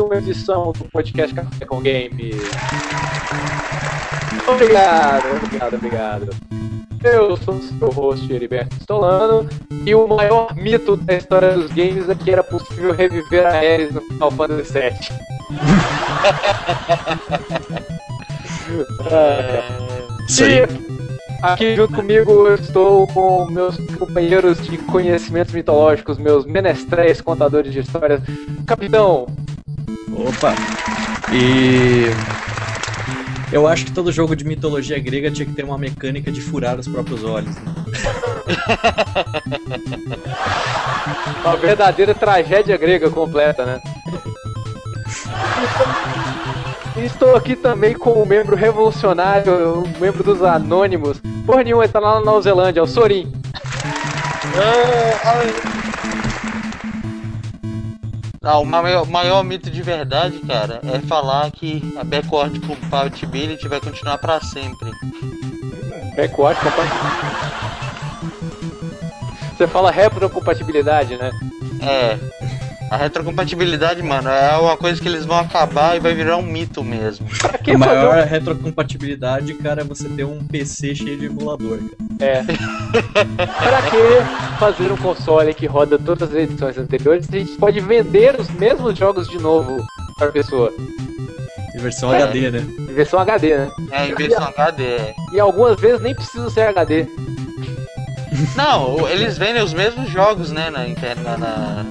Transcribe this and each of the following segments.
uma edição do podcast Café com Game. Obrigado, obrigado, obrigado. Eu sou o seu host, Heriberto Stolano, e o maior mito da história dos games é que era possível reviver a Ares no Final Fantasy VII. É... Isso aí. Aqui junto comigo eu estou com meus companheiros de conhecimentos mitológicos, meus menestréis, contadores de histórias. Capitão! Opa! E. Eu acho que todo jogo de mitologia grega tinha que ter uma mecânica de furar os próprios olhos. Né? uma verdadeira tragédia grega completa, né? Estou aqui também com um membro revolucionário, um membro dos Anônimos. Porra nenhuma, ele tá lá na Nova Zelândia, é o Sorin. Não, o maior, maior, mito de verdade, cara, é falar que a backward compatibility vai continuar para sempre. Backward compatibility? Você fala retrocompatibilidade, né? É. A retrocompatibilidade, mano, é uma coisa que eles vão acabar e vai virar um mito mesmo. A maior um... retrocompatibilidade, cara, é você ter um PC cheio de emulador, cara. É. pra que fazer um console que roda todas as edições anteriores se a gente pode vender os mesmos jogos de novo pra pessoa? Em versão é. HD, né? Em versão HD, né? É, em versão e, HD. E algumas vezes nem precisa ser HD. Não, eles vendem os mesmos jogos, né, na, na, na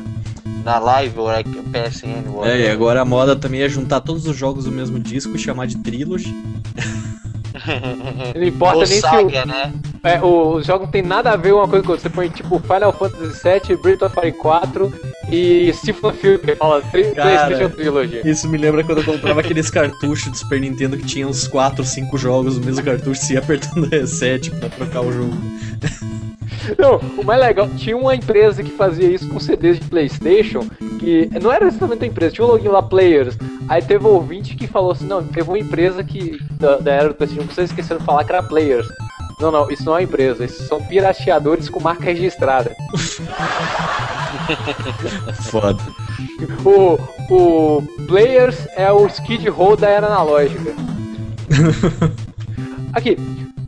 na live ou é PSN. É, e agora a moda também é juntar todos os jogos do mesmo disco e chamar de Trilogy. Não importa ou nem saga, se o, né? É, o, o jogo não tem nada a ver uma coisa com outra. Você põe tipo Final Fantasy VII, Breath of Fire 4 e Siphon Filter. Fala PlayStation Trilogy. Isso me lembra quando eu comprava aqueles cartuchos do Super Nintendo que tinha uns 4, 5 jogos no mesmo cartucho, você ia apertando reset pra trocar o jogo. Não, o mais legal, tinha uma empresa que fazia isso com CDs de Playstation, que não era exatamente uma empresa, tinha um login lá, Players. Aí teve um ouvinte que falou assim, não, teve uma empresa que, da, da era do Playstation, vocês esqueceram de falar que era Players. Não, não, isso não é empresa, esses são pirateadores com marca registrada. Foda. O, o Players é o Skid Row da era analógica. Aqui,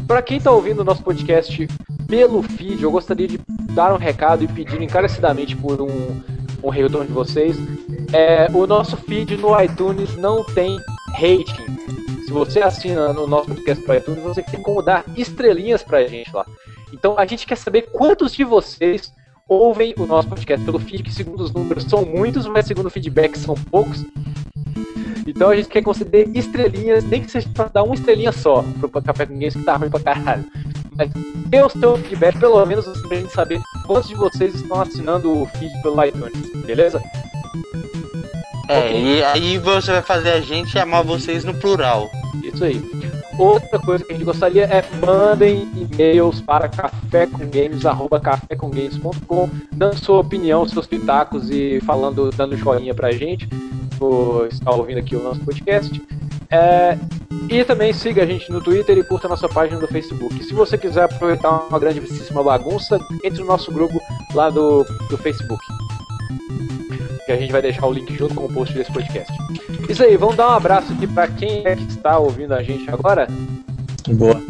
para quem tá ouvindo o nosso podcast pelo feed, eu gostaria de dar um recado e pedir encarecidamente por um, um retorno de vocês. É, o nosso feed no iTunes não tem rating. Se você assina no nosso podcast para iTunes, você tem como dar estrelinhas pra gente lá. Então a gente quer saber quantos de vocês ouvem o nosso podcast pelo feed, que segundo os números são muitos, mas segundo o feedback são poucos. Então a gente quer conceder estrelinhas, nem que seja pra dar uma estrelinha só pro Café com Games que tá ruim pra caralho. Dê o seu feedback, pelo menos pra gente saber quantos de vocês estão assinando o feed pelo iTunes, beleza? É, okay. e aí você vai fazer a gente amar vocês no plural. Isso aí. Outra coisa que a gente gostaria é mandem e-mails para cafécomgames.com, dando sua opinião, seus pitacos e falando, dando joinha pra gente por estar ouvindo aqui o nosso podcast. É, e também siga a gente no Twitter e curta a nossa página do Facebook. Se você quiser aproveitar uma grandíssima bagunça, entre no nosso grupo lá do, do Facebook. Que a gente vai deixar o link junto com o post desse podcast. Isso aí, vamos dar um abraço aqui para quem é que está ouvindo a gente agora. Boa.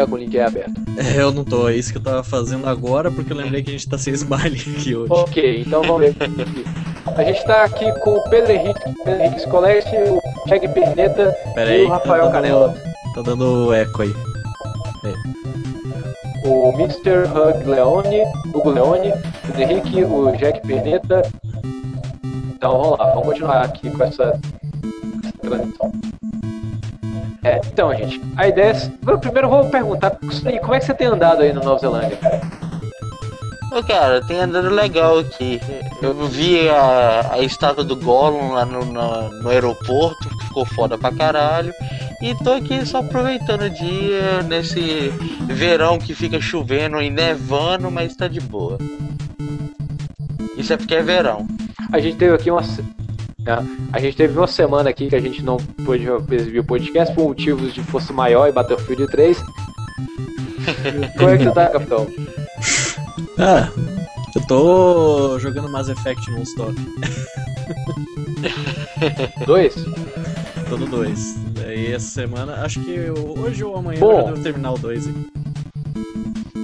Tá com o link aí aberto? É, eu não tô, é isso que eu tava fazendo agora porque eu lembrei que a gente tá sem smile aqui hoje. Ok, então vamos ver aqui. A gente tá aqui com o Pedro Henrique, Pedro Henrique Scoleste, o Jag Perneta e o Rafael tá Canela. Tá dando eco aí. É. O Mr. Hug Leone, Hugo Leone, Pedro Henrique, o Jag Perneta. Então vamos lá, vamos continuar aqui com essa, essa transmissão. É, então, gente, a ideia é. Primeiro eu vou perguntar, como é que você tem andado aí na Nova Zelândia, cara? Ô, cara, tem andando legal aqui. Eu vi a, a estátua do Gollum lá no, no, no aeroporto, que ficou foda pra caralho. E tô aqui só aproveitando o dia nesse verão que fica chovendo e nevando, mas tá de boa. Isso é porque é verão. A gente teve aqui uma. A gente teve uma semana aqui que a gente não pôde exibir o podcast por motivos de força maior e Battlefield 3. Como é que você tá, capitão? Ah, Eu tô jogando Mass Effect non-stop. Dois? Tô no 2. Daí essa semana, acho que hoje ou amanhã Bom. eu já devo terminar o 2. hein?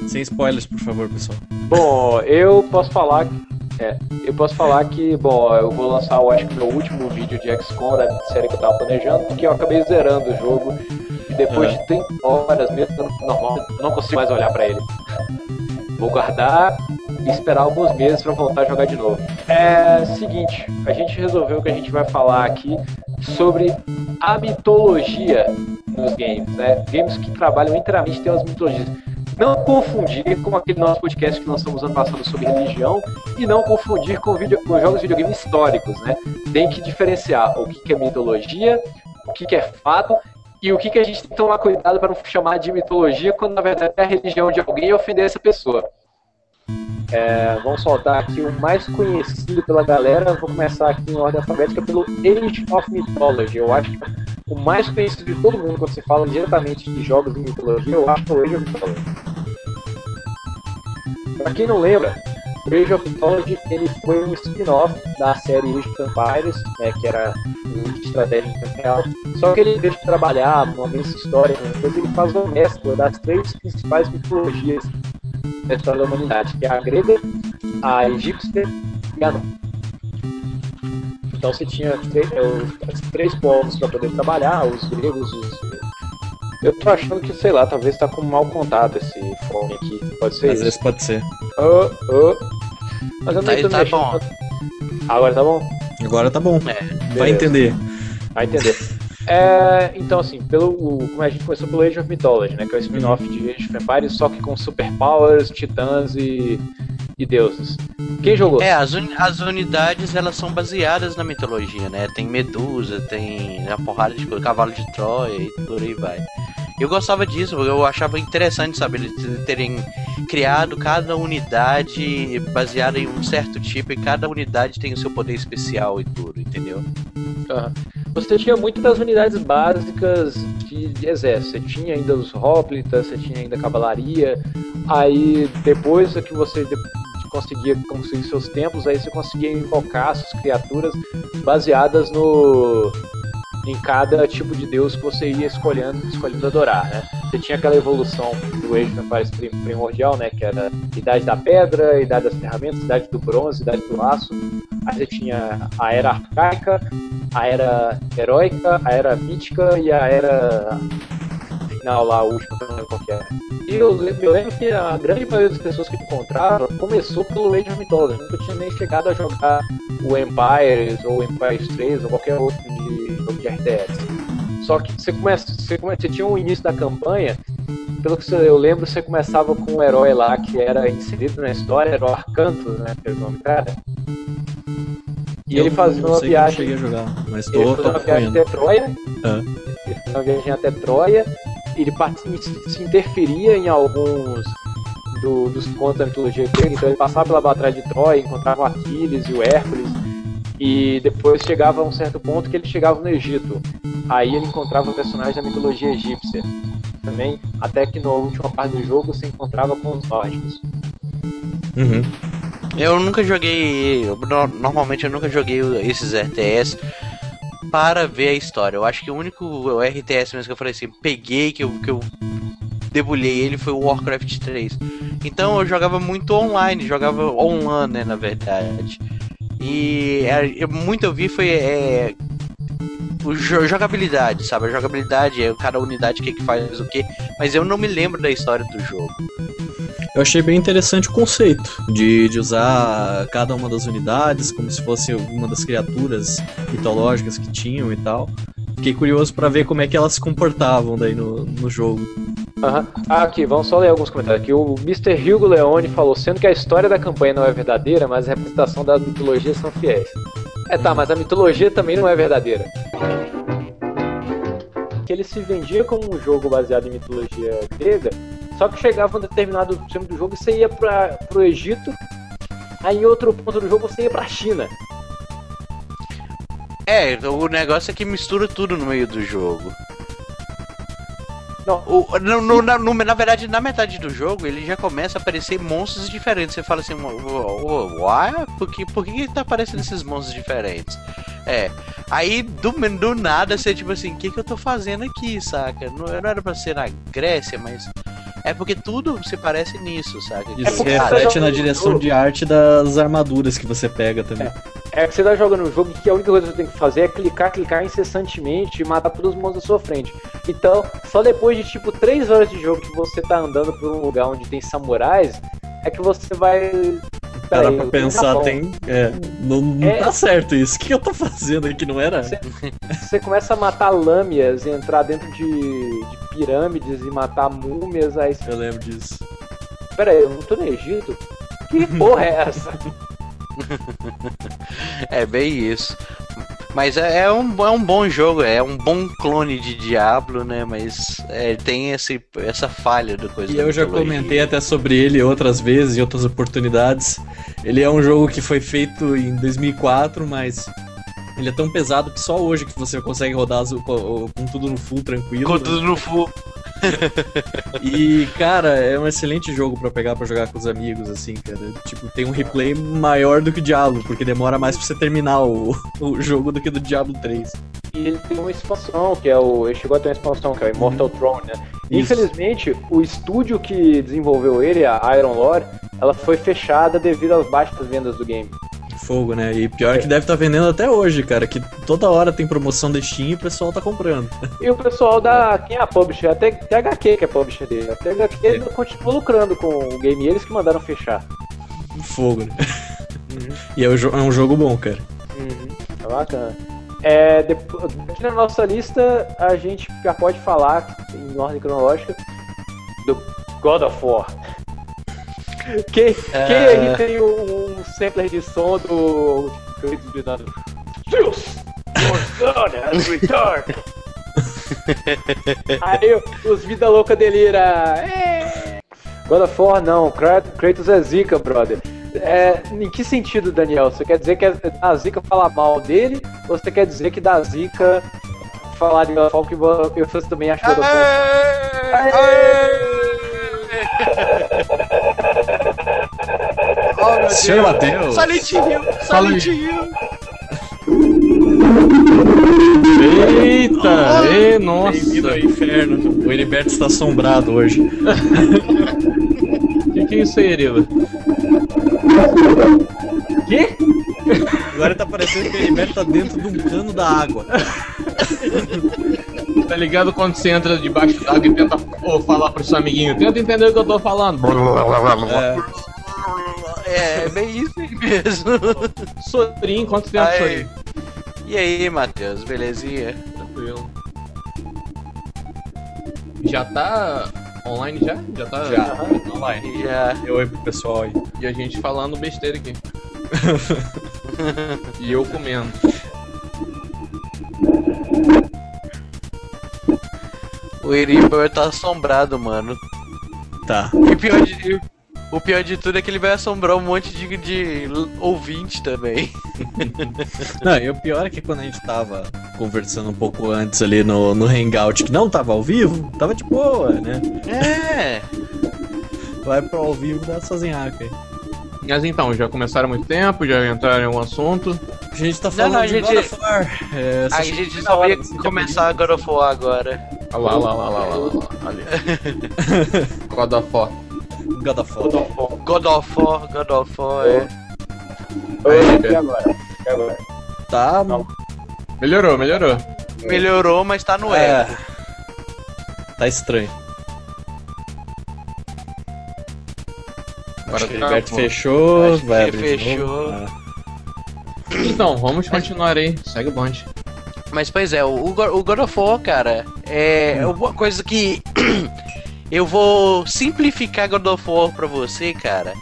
Sem spoilers, por favor, pessoal. Bom, eu posso falar. É, eu posso falar que, bom, eu vou lançar, eu acho que meu último vídeo de XCOM da série que eu tava planejando, porque eu acabei zerando o jogo e depois Aham. de 30 horas, mesmo no normal, não consigo mais olhar pra ele. Vou guardar e esperar alguns meses pra voltar a jogar de novo. É seguinte, a gente resolveu que a gente vai falar aqui sobre a mitologia nos games, né? Games que trabalham inteiramente têm as mitologias. Não confundir com aquele nosso podcast que lançamos ano passado sobre religião e não confundir com, vídeo, com jogos de videogame históricos, né? Tem que diferenciar o que, que é mitologia, o que, que é fato e o que, que a gente tem que tomar cuidado para não chamar de mitologia quando na verdade é a religião de alguém e ofender essa pessoa. É, vamos soltar aqui o mais conhecido pela galera. Vou começar aqui em ordem alfabética pelo Age of Mythology. Eu acho que o mais conhecido de todo mundo quando se fala diretamente de jogos de mitologia, eu acho é o Age of Mythology. Pra quem não lembra, o Age of Mythology ele foi um spin-off da série Age of Empires, né, que era um estratégia em tempo real. Só que ele, em vez de trabalhar numa mesma história, uma coisa, ele faz uma mescla das três principais mitologias da história da humanidade, que é a grega, a egípcia e a nórdica. Então você tinha três, é, três povos para poder trabalhar, os gregos, os. Eu tô achando que, sei lá, talvez tá com mau contato esse fone aqui. Pode ser Às isso? vezes pode ser. Ô, ô. Mas eu não tá mexendo bom. tanto. Agora tá bom? Agora tá bom. É. Vai entender. Vai entender. É, então, assim, pelo, como a gente começou pelo Age of Mythology, né? Que é o spin-off de Age of Empires, só que com superpowers, titãs e, e deuses. Quem jogou? É, as, uni- as unidades elas são baseadas na mitologia, né? Tem Medusa, tem a porrada de cavalo de Troia e por aí vai. Eu gostava disso, eu achava interessante, sabe, eles terem criado cada unidade baseada em um certo tipo e cada unidade tem o seu poder especial e tudo, entendeu? Aham. Você tinha muitas das unidades básicas de, de exército. Você tinha ainda os hoplitas, você tinha ainda a cavalaria. Aí depois que você conseguia conseguir seus templos, aí você conseguia invocar suas criaturas baseadas no em cada tipo de deus que você ia escolhendo, escolhendo adorar, né? Você tinha aquela evolução do Age of Empires prim- primordial, né? Que era Idade da Pedra, Idade das Ferramentas, Idade do Bronze, Idade do Aço. Aí você tinha a Era Arcaica, a Era Heróica, a Era Mítica e a Era final lá, a última, que eu não lembro qual que era. E eu, lembro- eu lembro que a grande maioria das pessoas que eu encontrava começou pelo Age of Mythology. Nunca tinha nem chegado a jogar o Empires ou o Empires 3 ou qualquer outro de jogo de RTS. Só que você começa, você, come, você tinha um início da campanha, pelo que eu lembro, você começava com um herói lá que era inserido na história, era o Arcantus, né? Que era o nome do cara. E Eu ele fazia uma viagem. cheguei a jogar, mas Ele tô, fazia tô uma viagem até Troia. Ele fazia uma viagem até Troia. Ele se se interferia em alguns do- dos contos da mitologia grega. Então ele passava pela batalha de Troia, encontrava o Aquiles e o Hércules. E depois chegava a um certo ponto que ele chegava no Egito. Aí ele encontrava personagens da mitologia egípcia. Também, até que na última parte do jogo se encontrava com os nórdicos. Uhum. Eu nunca joguei. Normalmente eu nunca joguei esses RTS para ver a história. Eu acho que o único RTS mesmo que eu falei assim, peguei, que eu, que eu debulhei ele foi o Warcraft 3. Então eu jogava muito online, jogava online, né, na verdade. E é, muito eu vi foi é, jogabilidade, sabe? A jogabilidade é cada unidade que, que faz o que, mas eu não me lembro da história do jogo. Eu achei bem interessante o conceito de, de usar cada uma das unidades como se fosse uma das criaturas mitológicas que tinham e tal. Fiquei curioso pra ver como é que elas se comportavam daí no, no jogo. Aham. Ah, aqui, vamos só ler alguns comentários. Aqui o Mr. Hugo Leone falou, sendo que a história da campanha não é verdadeira, mas a representação das mitologias são fiéis. É tá, mas a mitologia também não é verdadeira. Que ele se vendia como um jogo baseado em mitologia grega, só que chegava um determinado tempo do jogo e você ia para pro Egito, aí em outro ponto do jogo você ia pra China. É, o negócio é que mistura tudo no meio do jogo. Não. O, no, no, na, no, na verdade, na metade do jogo, ele já começa a aparecer monstros diferentes. Você fala assim, uai, por que, por que tá aparecendo esses monstros diferentes? É. Aí do, do nada você tipo assim, o que, que eu tô fazendo aqui, saca? Não, não era pra ser na Grécia, mas é porque tudo se parece nisso, sabe? Isso é reflete na direção de arte das armaduras que você pega também. É, é que você tá jogando um jogo que a única coisa que você tem que fazer é clicar, clicar incessantemente e matar todos os monstros à sua frente. Então, só depois de tipo 3 horas de jogo que você tá andando por um lugar onde tem samurais, é que você vai Para pra pensar, tem. É, não, não é... tá certo isso. O que eu tô fazendo aqui, não era? Você, você começa a matar lâmias e entrar dentro de, de pirâmides e matar múmias. Aí... Eu lembro disso. Pera aí, eu não tô no Egito? Que porra é essa? é bem isso. Mas é, é, um, é um bom jogo, é um bom clone de Diablo, né? Mas é, tem esse, essa falha do coisa. E eu já comentei até sobre ele outras vezes, em outras oportunidades. Ele é um jogo que foi feito em 2004, mas ele é tão pesado que só hoje que você consegue rodar com, com tudo no full tranquilo. Com né? tudo no full. e, cara, é um excelente jogo para pegar para jogar com os amigos, assim, cara. Tipo, tem um replay maior do que o Diablo, porque demora mais pra você terminar o, o jogo do que do Diablo 3. E ele tem uma expansão, que é o. Ele chegou a ter uma expansão, que é o Immortal uhum. Throne, né? Isso. Infelizmente, o estúdio que desenvolveu ele, a Iron Lore, ela foi fechada devido às baixas vendas do game fogo, né? E pior que deve estar tá vendendo até hoje, cara, que toda hora tem promoção da Steam e o pessoal tá comprando. E o pessoal da. Quem é a publisher? Até, até HQ que é publisher dele. Até HQ é. continua lucrando com o game eles que mandaram fechar. Fogo, né? Uhum. E é, é, um jogo bom, cara. Uhum. É bacana. É, depois, aqui na nossa lista a gente já pode falar em ordem cronológica do God of War. Quem, é... quem aí tem um, um sampler de som do your son has returned! aí os vida louca delira é... God of War não, Kratos é zica, brother. É, em que sentido, Daniel? Você quer dizer que a zica fala mal dele? Ou você quer dizer que da zica falar de God of War que você também of War? Aê! Aê! Oh, Senhor Matheus. Silent Hill. Silent Hill. Eita! Oh, e, nossa! Bem-vindo ao inferno. O Heriberto está assombrado hoje. O que, que é isso aí, Eriva? Que? Agora tá parecendo que o Heriberto tá dentro de um cano da água. Tá ligado quando você entra debaixo d'água e tenta oh, falar pro seu amiguinho? Tenta entender o que eu tô falando. É. É, é bem isso aí mesmo. Sorin, quanto tempo, aí. Sorin? E aí, Matheus, belezinha? Tranquilo. Já tá online já? Já tá já. online? Já. Eu oi pro pessoal aí. E a gente falando besteira aqui. e eu comendo. O Eriber tá assombrado, mano. Tá. E pior de, o pior de tudo é que ele vai assombrar um monte de, de ouvinte também. Não, e o pior é que quando a gente tava conversando um pouco antes ali no, no Hangout, que não tava ao vivo, tava de boa, né? É! Vai pro ao vivo dá sozinhaca aí. Mas então, já começaram há muito tempo, já entraram em um assunto. A gente tá falando não, não, a gente... God of War. É, a gente só ia começar God of War agora. Olha lá, lá, lá, lá, lá, lá, lá. God of War. God of War. God of War, God of War, é. Aí, e agora? E agora? Tá. Não. Melhorou, melhorou. Melhorou, mas tá no é. eco. Tá estranho. Agora o Gilberto fechou, Acho vai abrir fechou. Ah. Então, vamos continuar aí. Segue o bonde. Mas pois é, o, o God of War, cara, é hum. uma coisa que eu vou simplificar God of War pra você, cara.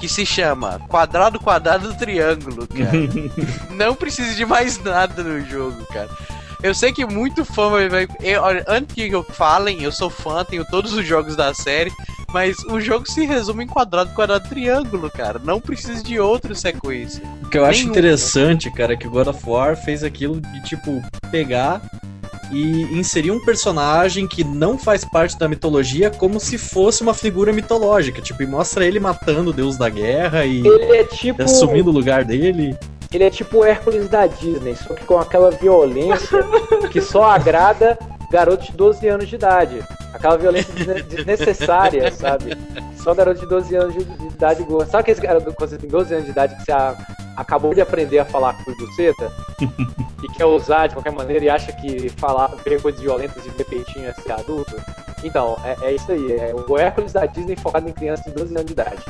Que se chama quadrado, quadrado, triângulo, cara. Não precisa de mais nada no jogo, cara. Eu sei que muito fã vai. Eu, antes que eu falem, eu sou fã, tenho todos os jogos da série. Mas o jogo se resume em quadrado, quadrado, triângulo, cara. Não precisa de outra sequência. O que eu acho interessante, cara, é que o God of War fez aquilo de, tipo, pegar e inserir um personagem que não faz parte da mitologia como se fosse uma figura mitológica. Tipo, e mostra ele matando o deus da guerra e Ele é tipo. assumindo o lugar dele. Ele é tipo o Hércules da Disney, só que com aquela violência que só agrada garotos de 12 anos de idade. Aquela violência desne- desnecessária, sabe? Só garoto de 12 anos de de idade gosta. Sabe aquele garoto quando você tem 12 anos de idade que você acabou de aprender a falar com buceta? e quer usar de qualquer maneira e acha que falar coisas violentas e ver peitinho é ser adulto? Então, é, é isso aí. É o Hércules da Disney focado em crianças de 12 anos de idade.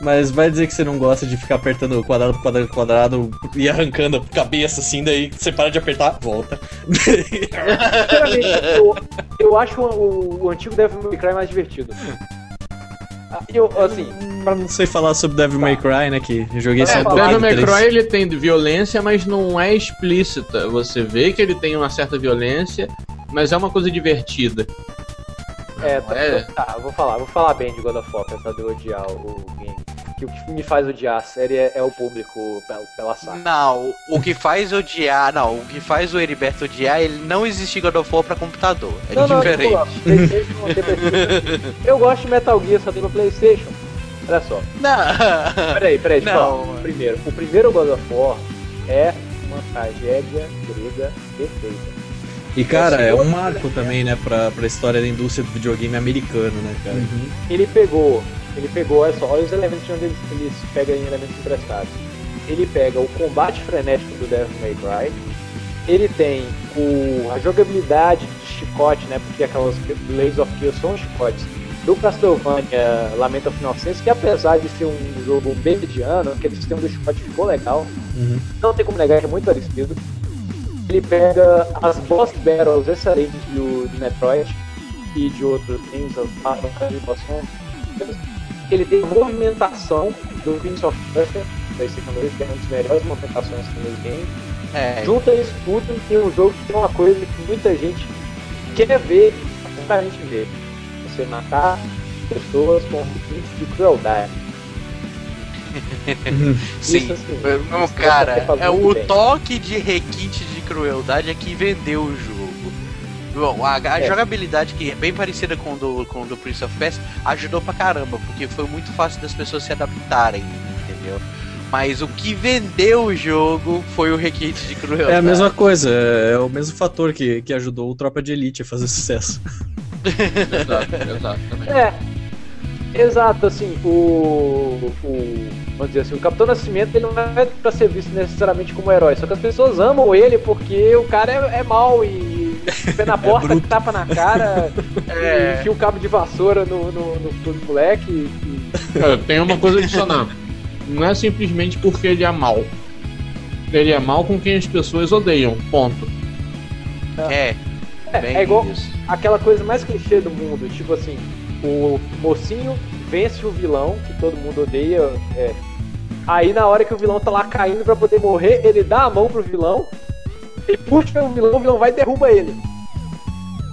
Mas vai dizer que você não gosta de ficar apertando quadrado, quadrado, quadrado e arrancando a cabeça assim, daí você para de apertar, volta. Sinceramente, eu, eu acho o, o antigo Devil May Cry mais divertido. Ah, Eu, assim, Pra não sei falar sobre Devil May Cry, né? Que eu joguei É, só pouquinho Devil May. Cry ele tem violência, mas não é explícita. Você vê que ele tem uma certa violência, mas é uma coisa divertida. é, Não é? tá, eu vou falar, vou falar bem de God of War, apesar de eu odiar o game. Que o que me faz odiar a série é, é o público pela, pela saga. Não, o que faz odiar. Não, o que faz o Heriberto odiar ele não existe God of War pra computador. É Não, não, diferente. tipo, não PlayStation. Eu gosto de Metal Gear, só tem no PlayStation. Olha só. Não. Peraí, peraí, eu Não. Primeiro, o primeiro God of War é uma tragédia grega perfeita. E cara, é um marco também, né, pra, pra história da indústria do videogame americano, né, cara? Ele pegou, ele pegou, olha só, olha os elementos de onde eles, eles pegam em elementos emprestados. Ele pega o combate frenético do Devil May Cry, ele tem o, a jogabilidade de chicote, né, porque aquelas Blades of Kill são chicotes, do Castlevania Lament of Innocence, que apesar de ser um jogo bem mediano, aquele sistema do chicote ficou legal, Uhum. não tem como negar que é muito parecido. Ele pega as boss battles excelentes do, do Metroid e de outros games, as batalhas de boss Ele tem movimentação do Prince of Persia, PlayStation 2, que é uma das melhores movimentações que game. É, Junta isso tudo e tem um jogo que tem uma coisa que muita gente quer ver, pra gente ver. Você matar pessoas com requintes de crueldade. sim. Isso, assim, Meu isso cara, é o bem. toque de requinte de crueldade é que vendeu o jogo. Bom, a, a É. jogabilidade que é bem parecida com o do, com o do Prince of Persia ajudou pra caramba, porque foi muito fácil das pessoas se adaptarem, entendeu? Mas o que vendeu o jogo foi o requinte de crueldade. É a mesma coisa, é é o mesmo fator que, que ajudou o Tropa de Elite a fazer sucesso. Exato, exato. Também. É, exato, assim, o, o. Vamos dizer assim, o Capitão Nascimento ele não é pra ser visto necessariamente como herói, só que as pessoas amam ele porque o cara é, é mau e pé na porta, bruto. tapa na cara, É. e enfia um cabo de vassoura no, no, no, no moleque e. É, tem uma coisa a adicionar. Não é simplesmente porque ele é mal. Ele é mal com quem as pessoas odeiam. Ponto. É, É, bem é igual isso. aquela coisa mais clichê do mundo, tipo assim, o mocinho vence o vilão, que todo mundo odeia. é. Aí na hora que o vilão tá lá caindo pra poder morrer, ele dá a mão pro vilão, ele puxa o vilão, o vilão vai e derruba ele.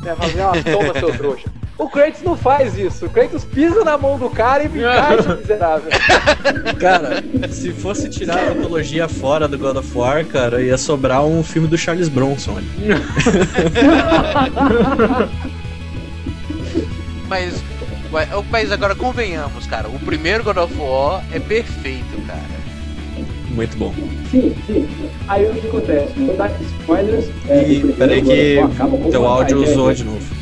Né, fala assim, ah, toma seu trouxa. O Kratos não faz isso, o Kratos pisa na mão do cara e me encaixa, miserável. Cara, se fosse tirar a mitologia fora do God of War, cara, ia sobrar um filme do Charles Bronson ali. Mas, mas agora convenhamos, cara, o primeiro God of War é perfeito, cara. Muito bom. Sim, sim. Aí o que acontece? Vou dar aqui spoilers. E peraí que teu áudio zoou de novo.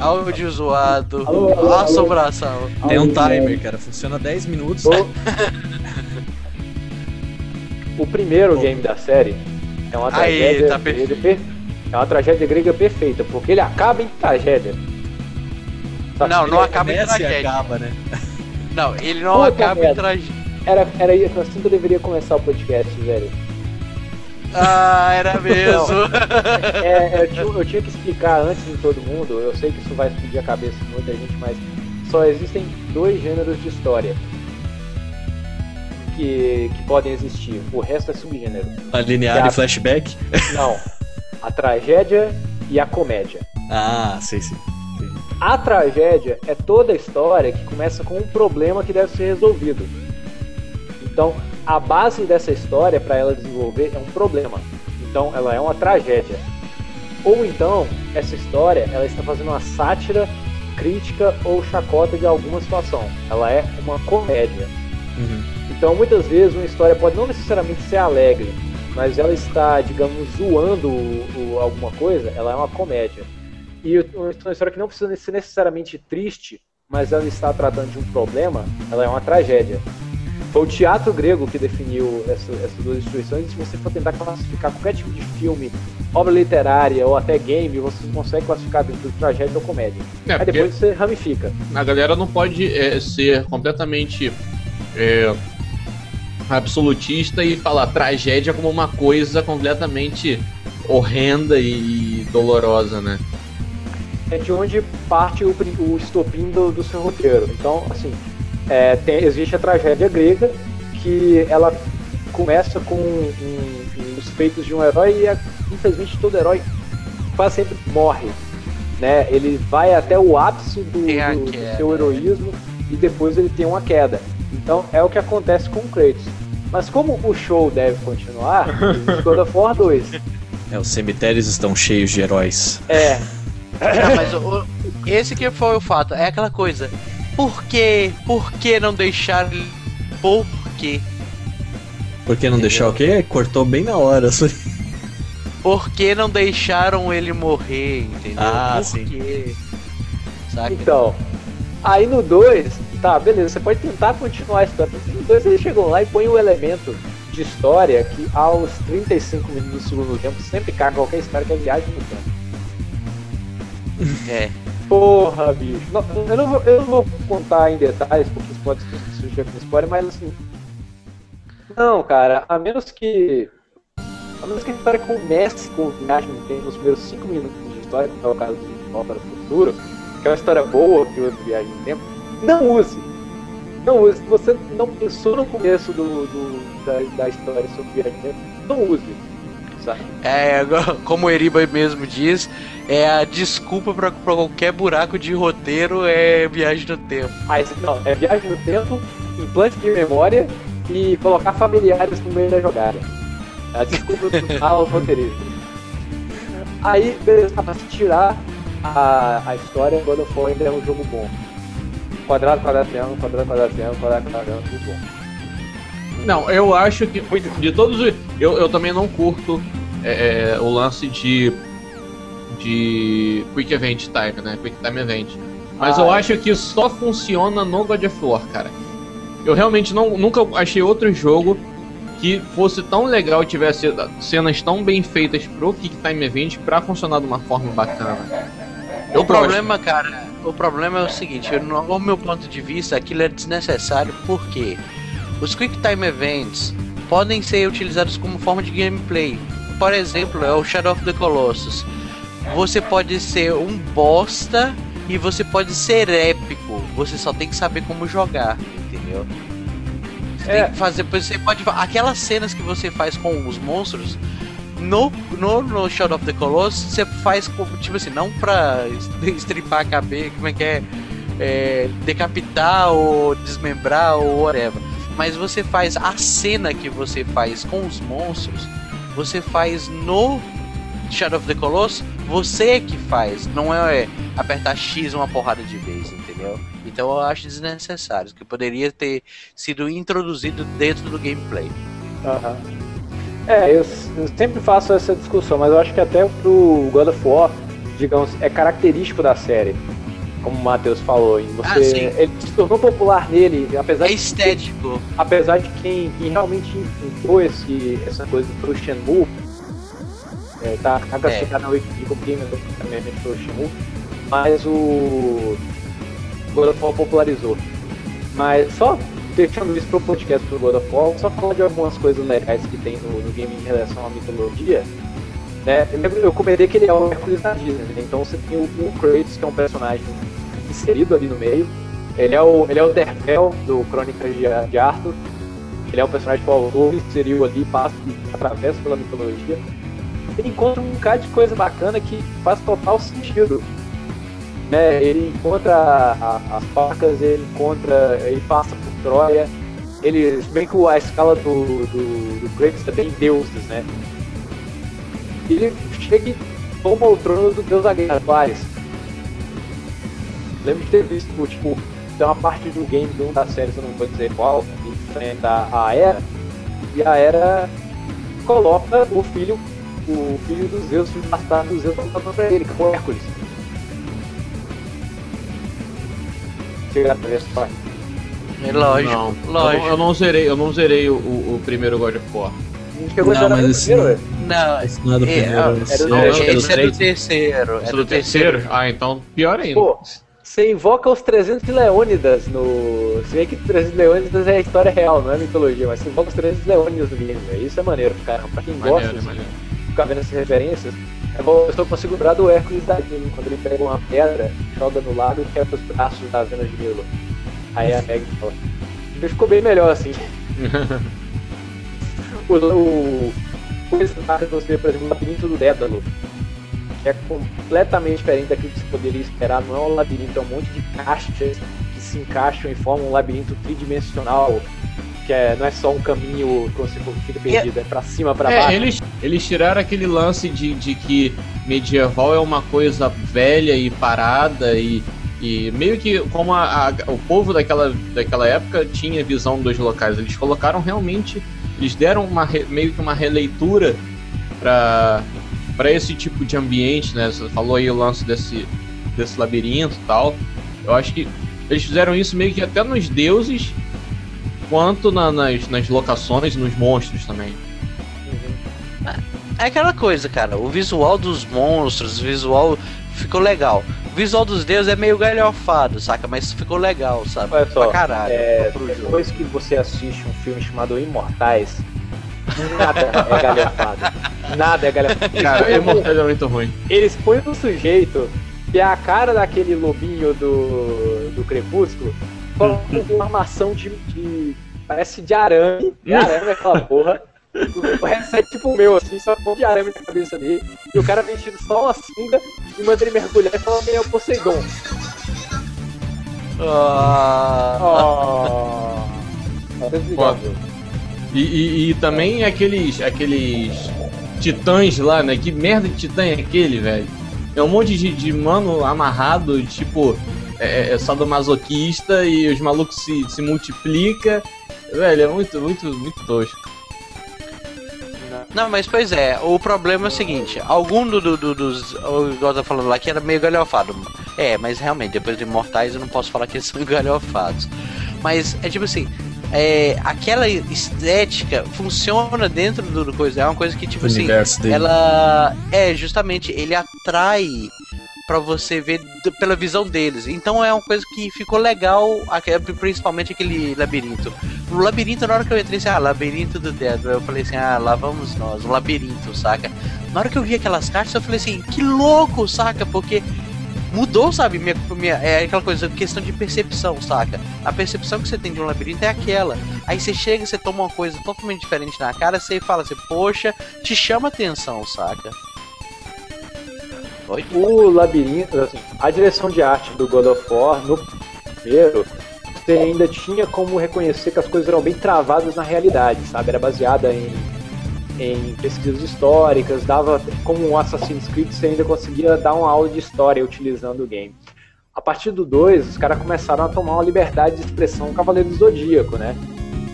Áudio zoado, Alô, alô, alô. assombração. Tem um timer, cara, funciona 10 minutos. O, o primeiro game da série é uma Aí, tragédia tá grega per- é uma tragédia grega perfeita, porque ele acaba em tragédia. Só que Não, não acaba em tragédia. acaba, né? Não, ele não Puta acaba em merda. tragédia. Era, era assim que eu deveria começar o podcast, velho. Ah, era mesmo. É, eu, tinha, eu tinha que explicar antes de todo mundo, eu sei que isso vai explodir a cabeça de muita gente, mas só existem dois gêneros de história que, que podem existir. O resto é subgênero. A linear e flashback. Não. A tragédia e a comédia. Ah, sei sim. A tragédia é toda a história que começa com um problema que deve ser resolvido. Então, a base dessa história para ela desenvolver é um problema. Então, ela é uma tragédia. Ou então, essa história, ela está fazendo uma sátira, crítica ou chacota de alguma situação. Ela é uma comédia. Uhum. Então, muitas vezes, uma história pode não necessariamente ser alegre, mas ela está, digamos, zoando o, o- alguma coisa, ela é uma comédia. E uma história que não precisa ser necessariamente triste, mas ela está tratando de um problema, ela é uma tragédia. Foi o teatro grego que definiu essa- essas duas instituições, e se você for tentar classificar qualquer tipo de filme, obra literária ou até game, você consegue classificar dentro de tragédia ou comédia. É, Aí depois você ramifica. a galera não pode é, ser completamente é, absolutista e falar tragédia como uma coisa completamente horrenda e dolorosa, né? é de onde parte o, o estopim do, do seu roteiro. Então, assim, é, tem- existe a tragédia grega, que ela começa com um- um- os feitos de um herói e, infelizmente, todo herói quase sempre morre. Né? Ele vai até o ápice do, do- do seu heroísmo e depois ele tem uma queda. Então, é o que acontece com o Kratos. Mas como o show deve continuar, existe God of War 2. É, os cemitérios estão cheios de heróis. É, Não, mas o- o- esse que foi o fato. É aquela coisa. Por que? Por que não deixar ele? Por quê? Por que não deixar o quê? Cortou bem na hora. Por que não deixaram ele morrer? Entendeu? Ah, Por sim. quê? Saca? Então, aí no 2, tá, beleza, você pode tentar continuar a história. porque No 2 eles chegam lá e põem o elemento de história que aos 35 minutos do segundo tempo sempre cai qualquer história que é viagem no tempo. É. Porra, bicho. Não, eu, não vou, eu não vou contar em detalhes, porque isso pode sujeito com spoiler, mas assim. Não, cara, a menos que. A menos que a história comece com viagem no tempo nos primeiros 5 minutos de história, que é o caso de Volta para o Futuro, que é uma história boa que usa viagem no tempo, não use. Não use. Se você não pensou no começo do, do- da, da história sobre viagem no tempo, não use. É, como o Eriba mesmo diz, é a desculpa pra, pra qualquer buraco de roteiro é viagem no tempo. Aí, não, é viagem no tempo, implante de memória e colocar familiares no meio da jogada. É a desculpa do aos roteiristas. Aí, beleza, pra tirar a, a história, of War ainda é um jogo bom. Quadrado, quadrado, triângulo, quadrado, quadrado, triângulo, quadrado, quadrado, tudo bom. Não, eu acho que de todos os. Eu, eu também não curto é, é, o lance de. de Quick Event Time, né? Quick Time Event. Mas Ah, eu é. acho que só funciona no God of War, cara. Eu realmente não, nunca achei outro jogo que fosse tão legal e tivesse cenas tão bem feitas pro Quick Time Event pra funcionar de uma forma bacana. Eu o problema, cara, o problema é o seguinte, no meu ponto de vista, aquilo é desnecessário porque os Quick Time Events podem ser utilizados como forma de gameplay. Por exemplo, é o Shadow of the Colossus. Você pode ser um bosta e você pode ser épico. Você só tem que saber como jogar, entendeu? Você É. tem que fazer, você pode aquelas cenas que você faz com os monstros no, no, no Shadow of the Colossus, você faz como, tipo assim, não pra est- estripar a cabeça, como é que é, é, decapitar ou desmembrar ou whatever. Mas você faz a cena que você faz com os monstros, você faz no Shadow of the Colossus, você é que faz, não é apertar X uma porrada de vez, entendeu? Então eu acho desnecessário, que poderia ter sido introduzido dentro do gameplay. Aham. É, eu, eu sempre faço essa discussão, mas eu acho que até pro God of War, digamos, é característico da série. Como o Matheus falou, em você, Ah, ele se tornou popular nele, apesar É de estético. apesar de quem, quem realmente inventou esse, essa coisa do Shenmue, é, tá, tá classificado na Wikipedia como inventou também o Shenmue, mas o God of War popularizou. Mas só deixando isso pro podcast do God of War, só falar de algumas coisas legais que tem no, no game em relação à mitologia. Né? Eu- comentei que ele é o Hércules da Disney, né? então você tem o, o Kratos, que é um personagem inserido ali no meio. Ele é o, ele é o Derfel do Crônicas de, de Arthur. Ele é um personagem que o autor inseriu ali, passa atravessa pela mitologia. Ele encontra um bocado de coisa bacana que faz total sentido. Né? Ele encontra a- a- as facas, ele encontra. ele passa por Troia. Ele. Bem que a escala do, do, do Kratos é bem deuses, né? Ele chega e toma o trono do deus da guerra, Ares. Lembro de ter visto, tipo, tem uma parte do game de um da série, se eu não vou dizer qual, que enfrenta a Era, e a Era coloca o filho, o filho dos Zeus, o filho bastardo dos Zeus, pra ele, que é o Hércules. Chegaram pra ver essa parte. É lógico, Não, eu lógico. não, eu não zerei, eu não zerei o, o, o primeiro God of War. Não mas esse primeiro, não- Esse não é do É, primeiro, era do esse acho que é do esse é do terceiro. É Esse do terceiro. Ah, então pior ainda. Pô, você invoca os 300 Leônidas no. Você vê que 300 Leônidas é a história real, não é mitologia, mas você invoca os 300 Leônidas no game. Isso é maneiro, cara. Pra quem gosta Maneiro, de maneiro. ficar vendo essas referências, é bom, eu só consigo lembrar do Hércules da Dino, quando ele pega uma pedra, joga no lago e quebra os braços da Vênus de Milo. Aí a Meg fala. Ficou bem melhor assim. o, o, personagem que você vê, por exemplo, o labirinto do Dédalo, que é completamente diferente daquilo que você poderia esperar. Não é um labirinto, é um monte de caixas que se encaixam e formam um labirinto tridimensional. Que é, não é só um caminho que você fica perdido, é pra cima, pra É, baixo. eles, eles tiraram aquele lance de, de que medieval é uma coisa velha e parada e, e meio que como a- a- o povo daquela, daquela época tinha visão dos locais. Eles colocaram realmente, eles deram uma, meio que uma releitura para para esse tipo de ambiente, né? Você falou aí o lance desse, desse labirinto e tal. Eu acho que eles fizeram isso meio que até nos deuses, quanto na- nas, nas locações, nos monstros também. É aquela coisa, cara. O visual dos monstros, o visual ficou legal. O visual dos deuses é meio galhofado, saca? Mas ficou legal, sabe? Olha só, pra caralho. É, pro jogo. depois que você assiste um filme chamado Imortais, nada é galhofado. Nada é galhofado. Cara, Immortal é muito ruim. Eles põem um sujeito que é a cara daquele lobinho do, do Crepúsculo, colocam uma armação de, de- parece de arame, é arame aquela porra. O resto é tipo o meu, assim, só um de arame na cabeça dele. E o cara vestido só uma cinga e manda ele mergulhar e fala que ele é o Poseidon. Ah, Oh. Desligado. E, e- e também aqueles, aqueles titãs lá, né? Que merda de titã é aquele, velho? É um monte de, de mano amarrado, tipo, é, é sadomasoquista e os malucos se, se multiplica. Velho, é muito, muito, muito tosco. Não, mas pois é, o problema é o seguinte, algum do, do, do- dos. O igual tá falando lá que era meio galhofado. É, mas realmente, depois de Imortais eu não posso falar que eles são galhofados. Mas é tipo assim, é, aquela estética funciona dentro do, do coisa. É uma coisa que, tipo O assim, ela é justamente ele atrai pra você ver pela visão deles. Então é uma coisa que ficou legal, principalmente aquele labirinto. O labirinto, na hora que eu entrei, assim, ah, labirinto do Dedo, eu falei assim, ah, lá vamos nós, o labirinto, saca? Na hora que eu vi aquelas cartas, eu falei assim, que louco, saca? Porque mudou, sabe? Minha, minha, é aquela coisa, questão de percepção, saca? A percepção que você tem de um labirinto é aquela. Aí você chega, você toma uma coisa totalmente diferente na cara, você fala assim, poxa, te chama atenção, saca? O labirinto, assim, a direção de arte do God of War, no primeiro, você ainda tinha como reconhecer que as coisas eram bem travadas na realidade, sabe? Era baseada em, em pesquisas históricas, dava como um Assassin's Creed, você ainda conseguia dar uma aula de história utilizando o game. A partir do 2, os caras começaram a tomar uma liberdade de expressão Cavaleiro do Zodíaco, né?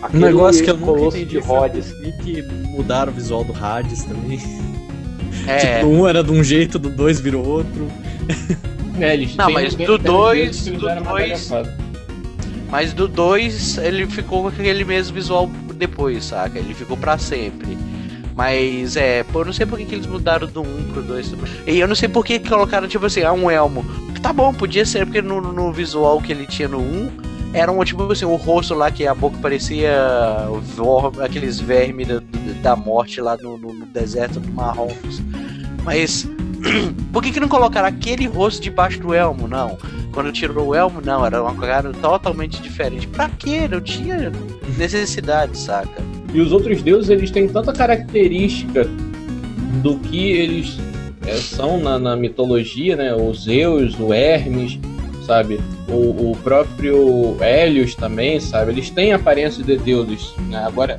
Um Aquele negócio que eu nunca entendi de que que mudaram o visual do Hades também. É, Tipo, um era de um jeito, do dois virou outro. É, eles Não, mas do dois, do dois- mas do 2 ele ficou com aquele mesmo visual depois, saca? Ele ficou pra sempre. Mas é, pô, eu não sei por que, que eles mudaram do 1 um pro 2 também. E eu não sei por que que colocaram, tipo assim, ah, um elmo. Tá bom, podia ser, porque no, no visual que ele tinha no 1, um, era um, tipo assim, o rosto lá, que a boca parecia aqueles vermes da, da morte lá no, no- deserto do Marrons. Mas por que, que não colocaram aquele rosto debaixo do elmo? Não. Quando tirou o elmo, não, era uma cara totalmente diferente. Pra quê? Não tinha necessidade, saca? E os outros deuses, eles têm tanta característica do que eles é, são na, na mitologia, né? O Zeus, o Hermes, sabe? O, o próprio Hélios também, sabe? Eles têm aparência de deuses, né? Agora,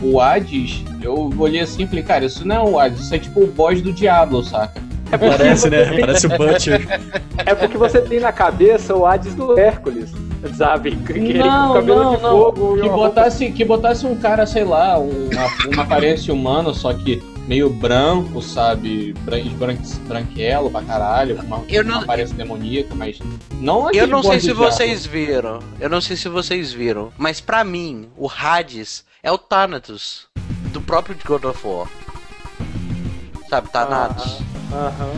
o Hades, eu olhei assim e falei, cara, isso não é o Hades, isso é tipo o boss do Diablo, saca? É Parece, você né? tem- Parece o Butcher. É porque você tem na cabeça o Hades do Hércules, sabe? Que ele com Não, o cabelo não, de não. fogo Que uma roupa- botasse, que botasse um cara, sei lá, um- uma, uma aparência humana, só que meio branco, sabe? Branquelo pra caralho, com uma, Eu não- uma aparência demoníaca, mas não Eu não sei se vocês viram. Eu não sei se vocês viram. Mas pra mim, o Hades é o Thanatos. Do próprio God of War. Sabe, Thanatos. Aham.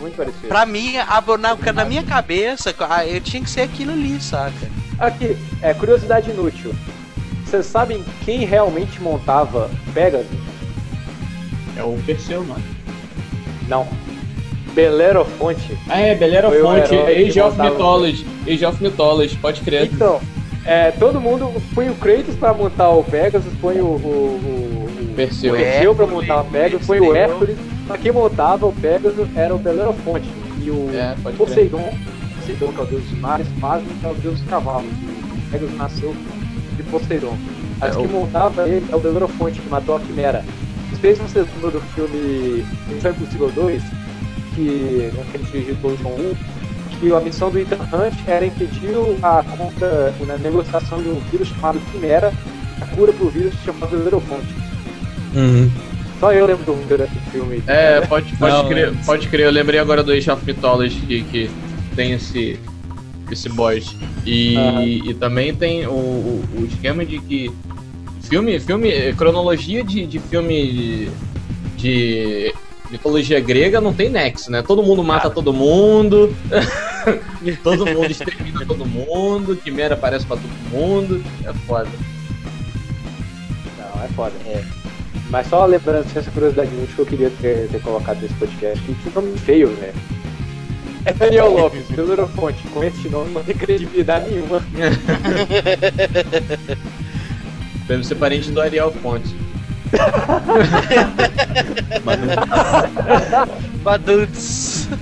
Muito parecido. Pra mim, a, na, na minha cabeça, eu tinha que ser aquilo ali, saca? Aqui, é curiosidade inútil. Vocês sabem quem realmente montava Pegasus? É o Perseu, mano. Não. Belerofonte. Ah, é, Belerofonte, o Age of Mythology. Age of Mythology, pode crer. Então, é, todo mundo põe o Kratos pra montar o Pegasus, põe o, o, o, o Perseu. o Perseu pra montar o Pegasus, põe o Hércules. Mas quem montava o Pegasus era o Belerofonte. E o É. Poseidon, Poseidon que é o deus dos mares, Masmo que é o deus dos cavalos. O Pegasus nasceu de Poseidon. Mas É, quem o- montava ele é o Belerofonte, que matou a Quimera. Vocês não se lembram do filme Missão Impossível 2, que é dirigido pelo John Woo, que a missão do Ethan Hunt era impedir a contra na negociação de um vírus chamado Quimera, a cura pro vírus chamado Belerofonte. Uhum. Só eu lembro do desse filme. É, pode, pode, Não, crer, é- pode crer. Eu lembrei agora do Age of Mythology que, que tem esse, esse boss. E, Aham. e também tem o, o, o esquema de que filme, filme cronologia de, de filme de mitologia grega não tem nexo, né? Todo mundo mata todo mundo, todo mundo extermina todo mundo, Quimera aparece pra todo mundo, é foda. Não, é foda. Mas só lembrando essa curiosidade inútil que eu queria ter, ter colocado nesse podcast, que que nome feio, né? É Daniel Lopes, Belerofonte. Com esse nome não tem credibilidade nenhuma. Deve ser parente do Ariel Fonte. Baduts.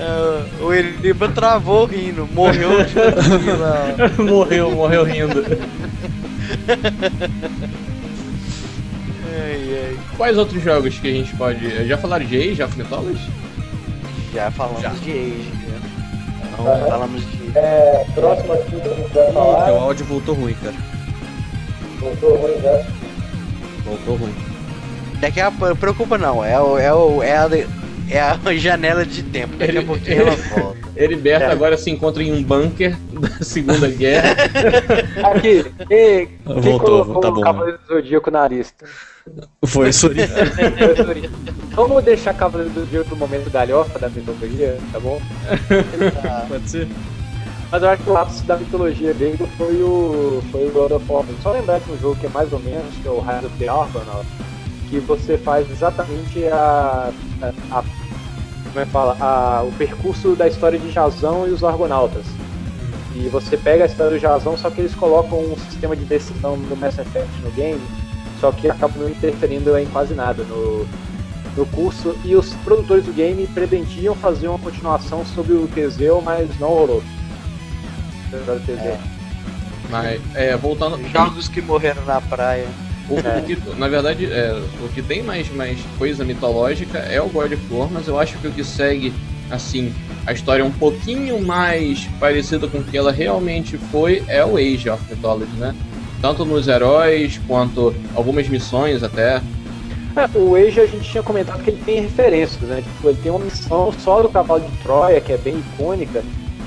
É, o Eriba travou rindo, morreu de morreu, morreu rindo. Ai, ai. Quais outros jogos que a gente pode. Já falaram de Age of Mythology? Já falamos de Age, né? Aham. Falamos de. É, próximo aqui que a gente vai Teu áudio voltou ruim, cara. voltou ruim já. Voltou ruim. Daqui a pouco, preocupa não, é, o, é, o, é, a, é a janela de tempo, daqui a Ele- pouquinho ela volta. Heriberto É. agora se encontra em um bunker da Segunda Guerra. Aqui, quem, quem Voltou, colocou tá o bom. Cavaleiro do Zodíaco na lista? Foi aí. Vamos deixar Cavaleiro do Zodíaco pro momento galhofa da mitologia, tá bom? Pode ser? Mas eu acho que o ápice da mitologia grega foi o, foi o God of War. Só lembrar de um jogo que é mais ou menos, que é o Rise of the Argonaut, que você faz exatamente a, a, a- como é que fala, a, o percurso da história de Jazão e os Argonautas. E você pega a história do Jazão, só que eles colocam um sistema de decisão no Mass Effect no game, só que acaba não interferindo em quase nada no, no curso. E os produtores do game pretendiam fazer uma continuação sobre o Teseu, mas não rolou. Apesar do Teseu. Mas, é, voltando. Jogos que morreram na praia. O, o É. que, na verdade, é, o que tem mais, mais coisa mitológica é o God of War, mas eu acho que o que segue, assim, a história um pouquinho mais parecida com o que ela realmente foi é o Age of Mythology, né? Tanto nos heróis quanto algumas missões até. É, o Age a gente tinha comentado que ele tem referências, né? Tipo, ele tem uma missão só do cavalo de Troia, que é bem icônica,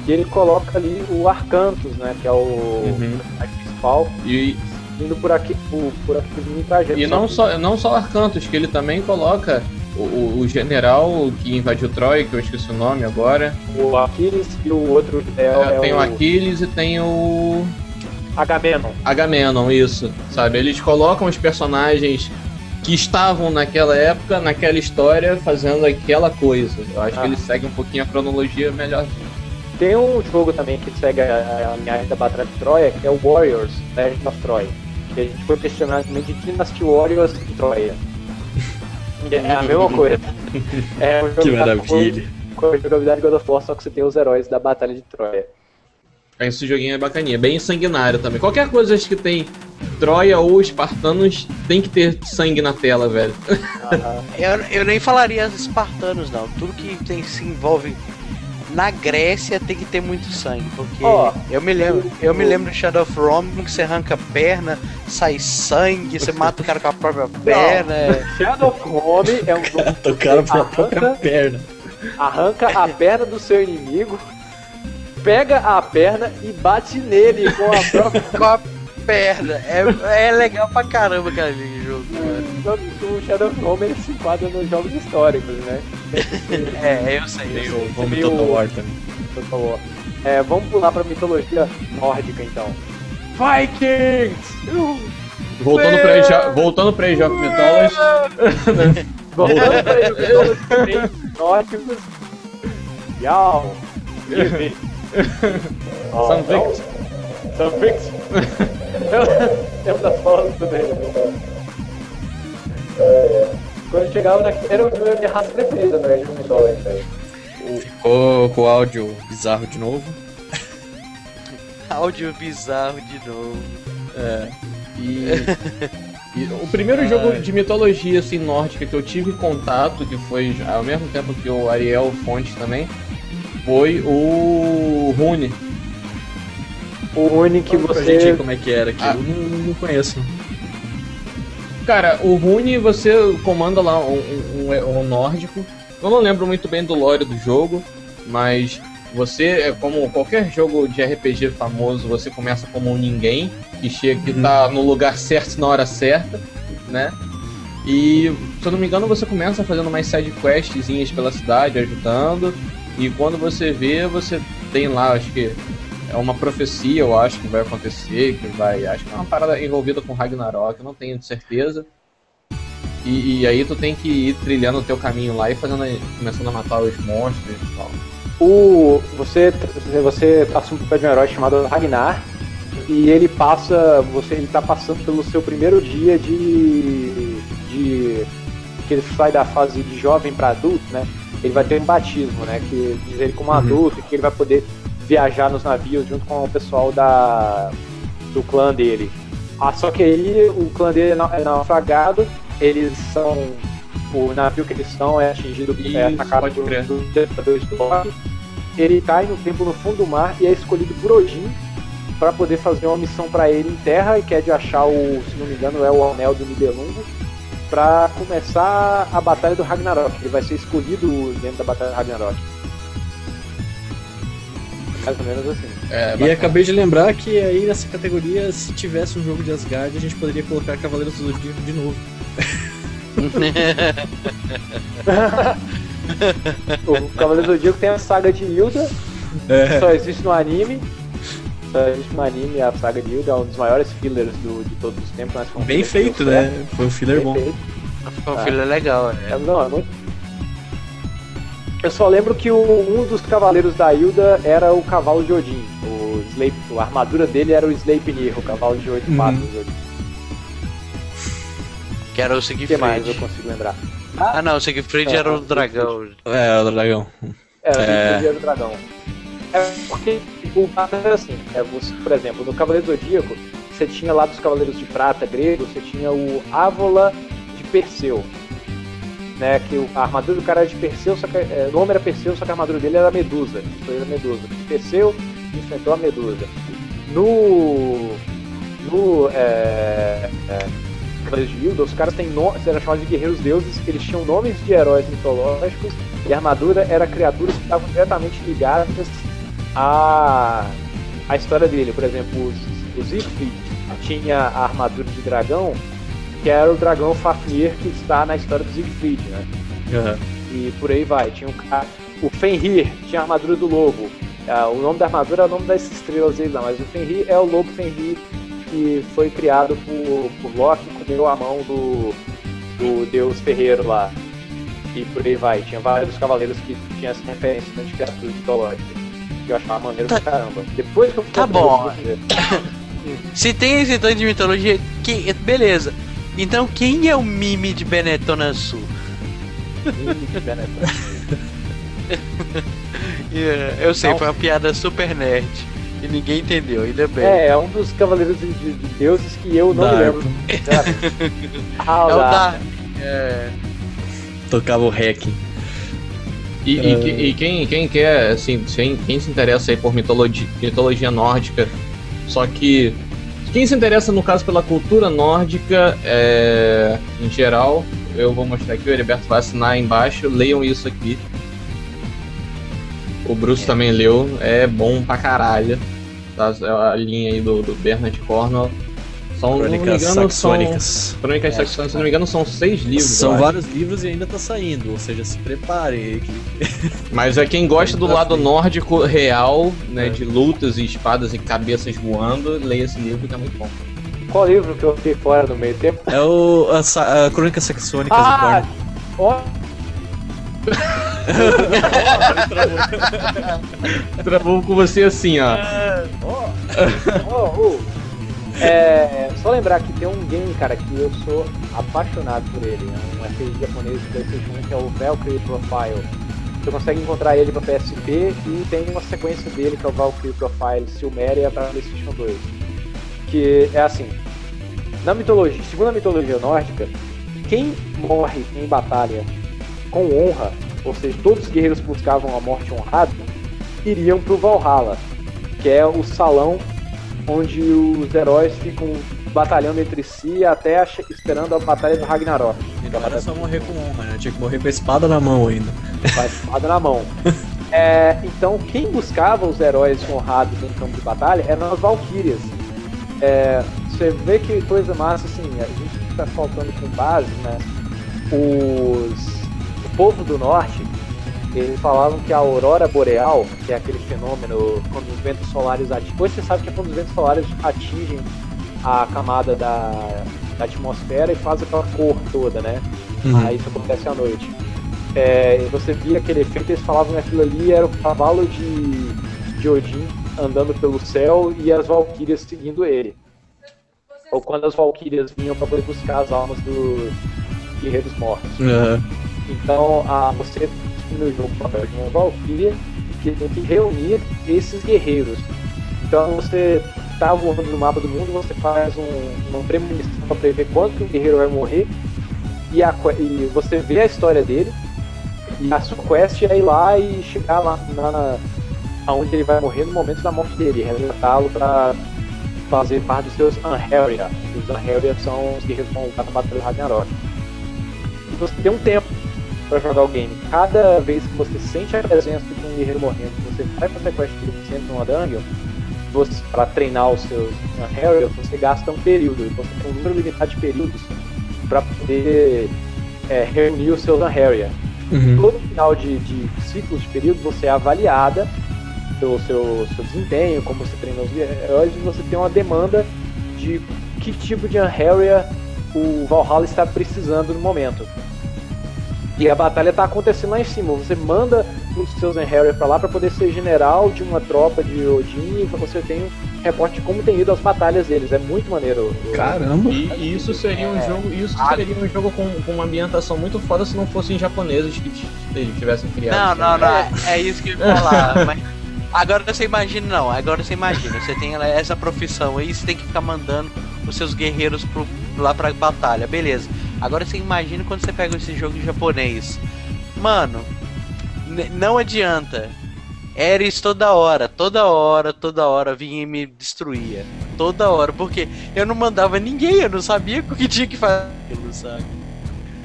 e ele coloca ali o Arcantus, né? Que é o Uhum. principal, E, indo por aqui, por, por aqui trajeto. e não só, não só Arcantos, que ele também coloca o, o- general que invadiu Troia, que eu esqueci o nome agora. o Aquiles e o outro é, É, é tem o o Aquiles e tem o. Agamenon. Agamenon, isso, sabe? Eles colocam os personagens que estavam naquela época, naquela história, fazendo aquela coisa. Eu acho Ah. que eles seguem um pouquinho a cronologia melhor. Tem um jogo também que segue a, a linhagem da Batalha de Troia, que é o Warriors, Legend of Troy. Que a gente foi questionar também de Dynasty Warriors de Troia. É a mesma coisa. É um jogo Que maravilha. Com a jogabilidade de God of War, só que você tem os heróis da Batalha de Troia. Esse joguinho é bacaninha, bem sanguinário também. Qualquer coisa acho que tem Troia ou espartanos tem que ter sangue na tela, velho. Eu, eu nem falaria espartanos, não. Tudo que tem, se envolve na Grécia tem que ter muito sangue. Porque Ó, eu me lembro, eu me lembro do Shadow of Rome que você arranca a perna, sai sangue, você mata o cara com a própria perna. é- Shadow of Home é um jogo Tocaram pela Arranca. própria perna. arranca a perna do seu inimigo, pega a perna e bate nele com a própria. com a perna. É, é legal pra caramba, cara, aquele jogo. O Shadow of Home ele se enquadra nos jogos históricos, né? É, eu sei, eu sei. Vamos Meio- Total War também. Por favor. É, vamos pular pra mitologia nórdica então. Vikings! Voltando pra, Age, voltando pra Age of Mythology, Voltando pra mitologia nórdicos. Yau! Give me. Oh. Some Vict. Eu lembro das fotos dele. É, Quando eu chegava na era a minha raça preferida no Age of Mythology. velho. Ficou com o áudio bizarro de novo. Áudio bizarro de novo. E, e o primeiro jogo de mitologia assim, nórdica que eu tive contato, que foi ao mesmo tempo que o Ariel Fonte também, foi o Rune. O único que Pra gente ver você. como é que era aqui. Ah. Eu não, não conheço. Cara, o Rune você comanda lá um, um, um- um nórdico. Eu não lembro muito bem do lore do jogo, mas você, é como qualquer jogo de RPG famoso, você começa como um ninguém, que chega que tá no lugar certo na hora certa, né? E, se eu não me engano, você começa fazendo umas side questzinhas pela cidade, ajudando. E quando você vê, você tem lá, acho que é uma profecia, eu acho que vai acontecer, que vai. Acho que é uma parada envolvida com Ragnarok, eu não tenho certeza. E, e aí tu tem que ir trilhando o teu caminho lá e fazendo, começando a matar os monstros e tal. O, você, você assume o papel de um herói chamado Ragnar e ele passa. Você ele tá passando pelo seu primeiro dia de. de. que ele sai da fase de jovem para adulto, né? Ele vai ter um batismo, né? Que diz ele como adulto e que ele vai poder viajar nos navios junto com o pessoal da. do clã dele. Ah, só que aí o clã dele é é naufragado, eles são. O navio que eles estão é atingido, é Isso, atacado por predadores do Loki. Ele cai no tempo no fundo do mar e é escolhido por Odin para poder fazer uma missão para ele em terra e que é de achar o, se não me engano, é o anel do Nibelungo para começar a batalha do Ragnarok. Ele vai ser escolhido dentro da batalha do Ragnarok. Mais ou menos assim. É, E bacana. acabei de lembrar que aí nessa categoria, se tivesse um jogo de Asgard, a gente poderia colocar Cavaleiros do Zodíaco de novo. O Cavaleiro do Zodíaco tem a saga de Hilda, É. só existe no anime. Só existe no anime a saga de Hilda, é um dos maiores fillers do, de todos os tempos. mas foi um Bem filler feito, certo. né? Foi um filler Bem bom. feito. O filho é legal, é. É, não, é muito. Eu só lembro que o- um dos cavaleiros da Hilda era o cavalo de Odin. O Sleip, a armadura dele era o Sleipnir, o cavalo de oito Uhum. patas de Odin. Que era o O que mais eu Siegfried. consigo lembrar? Ah não, o Siegfried É, era o o dragão. É, o dragão. Era É. o Zodíaco do Dragão. É porque o básico era assim, é, você, por exemplo, no Cavaleiro Zodíaco, você tinha lá dos Cavaleiros de Prata grego, você tinha o Ávola de Perseu. Né, que a armadura do cara era de Perseu, só que é, o nome era Perseu, só que a armadura dele era Medusa. Foi a Medusa. Perseu enfrentou a Medusa. No. No. É, é, Hilda, os caras têm nomes, eram chamados de guerreiros deuses, eles tinham nomes de heróis mitológicos e a armadura era criaturas que estavam diretamente ligadas à, à história dele. Por exemplo, o Siegfried tinha a armadura de dragão, que era o dragão Fafnir que está na história do Siegfried, né? Aham. E por aí vai. Tinha um cara, o Fenrir tinha a armadura do lobo. Ah, o nome da armadura é o nome das estrelas dele lá, mas o Fenrir é o lobo Fenrir que foi criado por, por Loki e comeu a mão do, do deus ferreiro lá. E por aí vai. Tinha vários cavaleiros que tinham essa referência de criaturas mitológicas. Que eu achava maneiro pra caramba. Depois que eu fui Tá bom. Se tem esse tanto de mitologia, que, beleza. Então quem é o Mime de Benetton Sul? Ih, Benetton. É, Eu sei, Não. foi uma piada super nerd. E ninguém entendeu, ainda bem. É, é um dos cavaleiros de, de- de deuses que eu não lembro. ah, É o. É, Tocava o hacking. E, e que- e quem, quem quer, assim, quem, quem se interessa aí por mitologia, mitologia nórdica, só que quem se interessa, no caso, pela cultura nórdica, é, em geral, eu vou mostrar aqui, o Heriberto vai assinar embaixo, leiam isso aqui. O Bruce também leu, é bom pra caralho. Tá? É a linha aí do, do Bernard Cornwell. São, Crônicas engano, são. saxônicas. Crônicas saxônicas, se não me engano, são seis livros. São vários livros e ainda tá saindo, ou seja, se preparem. Mas é quem gosta do lado nórdico real, né, É. de lutas e espadas e cabeças voando, leia esse livro que é muito bom. Qual livro que eu fiquei fora no meio tempo? É o. A, a Crônicas Saxônicas do Ah! Corn. Ó, Travou com você assim, ó. ó, ó. É, só lembrar que tem um game, cara, que eu sou apaixonado por ele. É um RPG japonês do PlayStation 1 que é o Valkyrie Profile. Você consegue encontrar ele pra PSP e tem uma sequência dele que é o Valkyrie Profile Silmeria pra PlayStation 2. Que é assim, na mitologia, segundo a mitologia nórdica, quem morre em batalha com honra, ou seja, todos os guerreiros buscavam a morte honrada, iriam pro Valhalla, que é o salão onde os heróis ficam batalhando entre si até esperando a batalha do Ragnarok. E não era só morrer com honra, né? Tinha que morrer com a espada na mão ainda. com a espada na mão. É, então, quem buscava os heróis honrados no campo de batalha eram as Valkyrias. É, você vê que coisa massa, assim, a gente está faltando com base, né? Os, o povo do norte, eles falavam que a aurora boreal, que é aquele fenômeno quando os ventos solares atingem. Hoje você sabe que é quando os ventos solares atingem a camada da, da atmosfera e faz aquela cor toda, né? Uhum. Aí isso acontece à noite. É, e você via aquele efeito, eles falavam que aquilo ali era o cavalo de, de Odin andando pelo céu e as valquírias seguindo ele. Ou quando as valquírias vinham para poder buscar as almas dos guerreiros mortos. Aham. Então, a, você no jogo papel de uma valquíria que tem que reunir esses guerreiros. Então, você tá voando no mapa do mundo, você faz um, uma premonição para prever quando que o guerreiro vai morrer e, a, e você vê a história dele e a sua quest é ir lá e chegar lá na, aonde ele vai morrer no momento da morte dele, resgatá-lo para fazer parte dos seus Anheria. Os Anheria são os guerreiros que vão lutar na Batalha do Ragnarok. E você tem um tempo para jogar o game. Cada vez que você sente a presença de um guerreiro morrendo, você vai fazer quest dele sempre numa dungeon, você, para treinar os seus Anheria, você gasta um período. Você tem um número limitado de períodos para poder é, reunir os seus Anheria Uhum. todo final de, de ciclos de período você é avaliada pelo seu, seu desempenho, como você treina os heróis, e você tem uma demanda de que tipo de Anheria o Valhalla está precisando no momento. E a batalha está acontecendo lá em cima. Você manda os seus Anheria para lá para poder ser general de uma tropa de Odin e você tem um reporte de como tem ido as batalhas deles. É muito maneiro. Caramba. E, e isso seria um jogo, isso Ah. seria um jogo com, com uma ambientação muito foda se não fossem japoneses que tivessem Não, criado. não, não. É, é isso que eu ia falar. mas agora você imagina, não. Agora você imagina. Você tem essa profissão aí, você tem que ficar mandando os seus guerreiros pro, lá pra batalha. Beleza. Agora você imagina quando você pega esse jogo em japonês. Mano, não adianta. Eris toda hora, toda hora, toda hora vinha e me destruía. Toda hora, porque eu não mandava ninguém, eu não sabia o que tinha que fazer, sabe?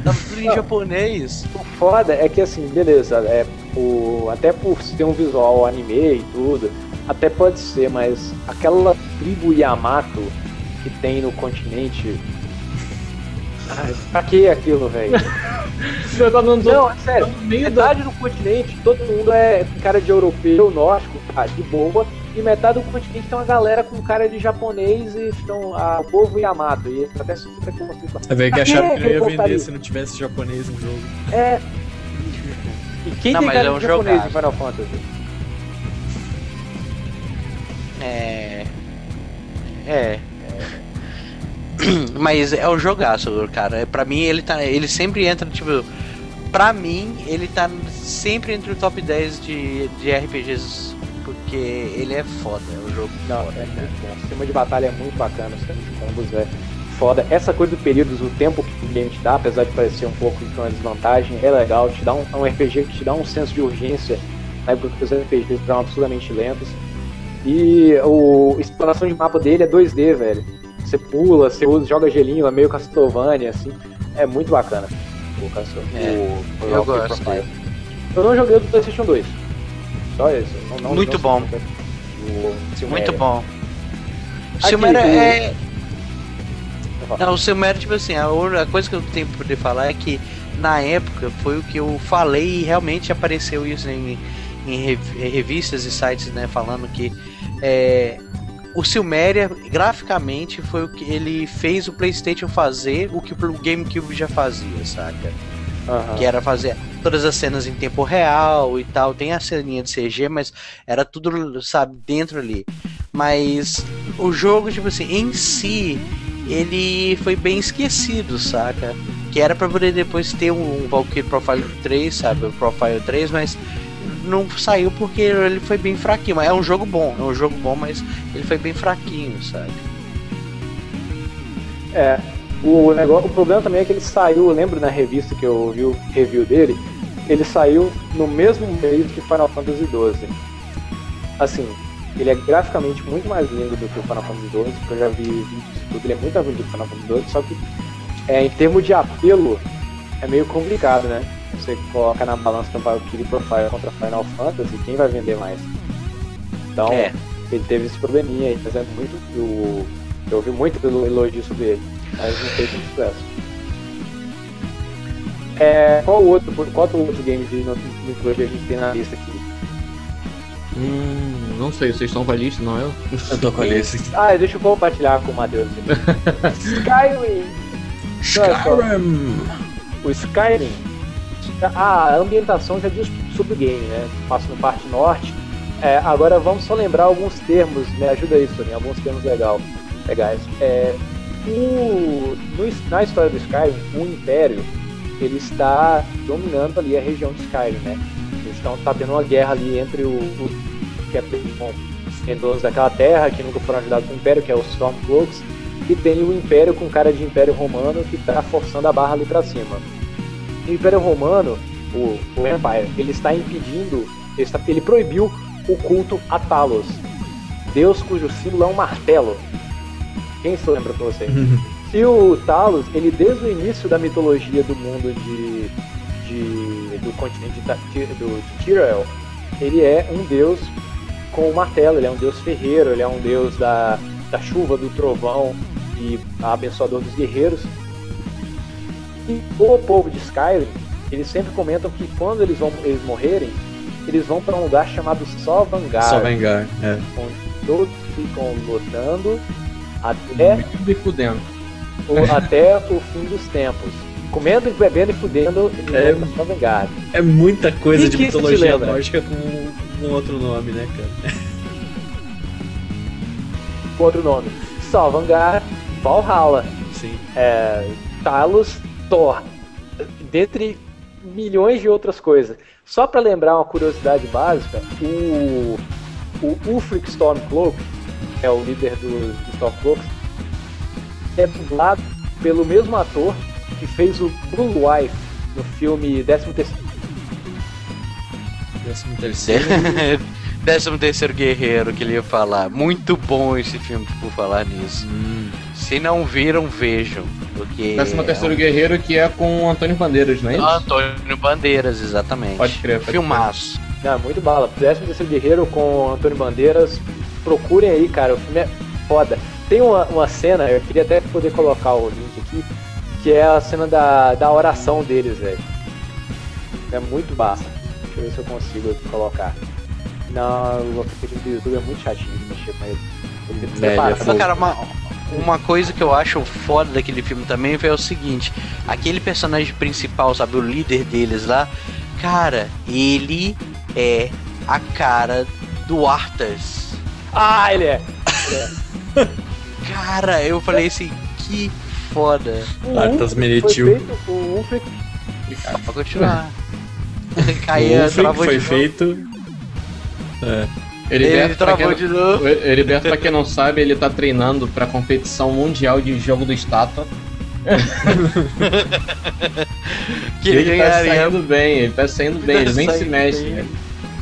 Tava tudo em japonês. O foda é que assim, beleza, é, o, até por ter um visual anime e tudo, até pode ser, mas aquela tribo Yamato que tem no continente. Ai, pra que aquilo, velho? Você tá dando Não, é sério. Metade do continente, todo mundo é com cara de europeu, nórdico, tá, de boa. E metade do continente tem uma galera com cara de japonês e estão a, o povo Yamato. E até se preconceito. É ver que acharam que que não ia vender se não tivesse japonês no jogo. É. E quem Não, tem cara é um de japonês jogaço. em Final Fantasy? É. É. Mas é um jogaço, cara. Pra mim ele tá. Ele sempre entra, tipo. Pra mim, ele tá sempre entre o top 10 de, de RPGs porque ele é foda, é um jogo Não, foda, é muito bom. O sistema de batalha é muito bacana, o sistema de combos é foda. Essa coisa do períodos, o tempo que o game te dá, apesar de parecer um pouco de uma desvantagem, é legal, te dá um, é um RPG que te dá um senso de urgência na época que os RPGs eram absurdamente lentos. E o a exploração de mapa dele é 2D, velho. Você pula, você usa, joga gelinho, é meio Castlevania, assim. É muito bacana. O Castle, É, o, o eu gosto. Eu não joguei o do PlayStation 2. Só esse. Não, não, Muito não bom. O Silmaria. Muito bom. O o- é. Não, o Silmaria, tipo assim, a única coisa que eu tenho pra poder falar é que na época foi o que eu falei e realmente apareceu isso em, em revistas e sites, né, falando que é, o Silmaria, graficamente, foi o que ele fez o PlayStation fazer o que o GameCube já fazia, saca? Aham. que era fazer todas as cenas em tempo real e tal. Tem a ceninha de CG, mas era tudo, sabe, dentro ali. Mas o jogo, tipo assim, em si, ele foi bem esquecido, saca? Que era pra poder depois ter um Valkyrie Profile 3, sabe? O Profile 3, mas não saiu porque ele foi bem fraquinho. Mas é um jogo bom, é um jogo bom, mas ele foi bem fraquinho, sabe? É, o, negócio, o problema também é que ele saiu, eu lembro na revista que eu vi o review dele, ele saiu no mesmo mês que Final Fantasy XII. Assim, ele é graficamente muito mais lindo do que o Final Fantasy XII, porque eu já vi vídeos tudo, ele é muito mais bonito do que o Final Fantasy XII, só que é, em termos de apelo, é meio complicado, né? Você coloca na balança do Valkyrie Profile contra Final Fantasy, quem vai vender mais? Então, É. ele teve esse probleminha aí, mas é muito. Eu, eu ouvi muito pelo elogio sobre ele, mas não fez muito sucesso. É, qual outro, qual outro game de mitologia a gente tem na lista aqui? Hum, não sei, vocês estão com a lista, não eu? Eu tô com esse. Ah, deixa eu compartilhar com o Matheus. aqui. Skyrim! Skyrim! O Skyrim, a ambientação já diz sobre o game, né? Passa no parte norte. É, agora vamos só lembrar alguns termos, me ajuda aí, Sonia, alguns termos legal, legais. É, o, no- na história do Skyrim, o Império ele está dominando ali a região de Skyrim, né? Eles estão tá tendo uma guerra ali entre o, o que é bom, os donos daquela terra que nunca foram ajudados pelo Império, que é os Stormcloaks, e tem o Império com cara de Império Romano que está forçando a barra ali para cima. O Império Romano, o, o Empire, ele está impedindo, ele, está- ele proibiu o culto a Talos, deus cujo símbolo é um martelo. Quem se lembra pra vocês? E o Talos, ele desde o início da mitologia do mundo de, de- do continente de, do, de Tyrell, ele é um deus com o martelo, ele é um deus ferreiro, ele é um deus da, da chuva, do trovão e abençoador dos guerreiros. E o povo de Skyrim, eles sempre comentam que quando eles vão eles morrerem, eles vão para um lugar chamado Sovngar, Só Vengar, é. onde todos ficam lutando até Me fudendo. o, até o fim dos tempos. Comendo, bebendo e fudendo em É. Sovngar. É muita coisa E de mitologia nórdica com um outro nome, né, cara? Com outro nome. Sovngar, Valhalla, Sim. é, Talos, Thor. Dentre milhões de outras coisas. Só para lembrar uma curiosidade básica, o, o Ulfric Stormcloak, que é o líder dos dos Stormcloaks, é dublado pelo mesmo ator que fez o Blue Wife no filme 13 Décimo terceiro. Décimo terceiro guerreiro que ele ia falar. Muito bom esse filme por falar nisso. Hum, Se não viram, vejam. Porque. Décimo terceiro guerreiro que é com o Antônio Bandeiras, não é é isso? um... Antônio Bandeiras, exatamente. Pode crer, pode Filmaço. Não, muito bala. 13 terceiro Guerreiro com Antônio Bandeiras. Procurem aí, cara. O filme é foda. Tem uma, uma cena, eu queria até poder colocar o link aqui, que é a cena da, da oração deles, velho. É muito massa. Deixa eu ver se eu consigo colocar. Não, o aplicativo do YouTube é muito chatinho de mexer com ele. Ele é cara, uma, uma coisa que eu acho foda daquele filme também foi o seguinte: aquele personagem principal, sabe, o líder deles lá, cara, ele é a cara do Arthas. Ah, ele é! Cara, eu falei assim, que foda. O Arthas feito- O Ulfric Só pra continuar. o Caía, Ulfric travou foi feito. É. Heriberto, Ele pra travou quem, de novo. Heriberto, pra quem não sabe, ele tá treinando pra competição mundial de jogo do estátua. Que ele ele tá ganharia. saindo bem, ele tá saindo bem, ele nem se mexe. velho.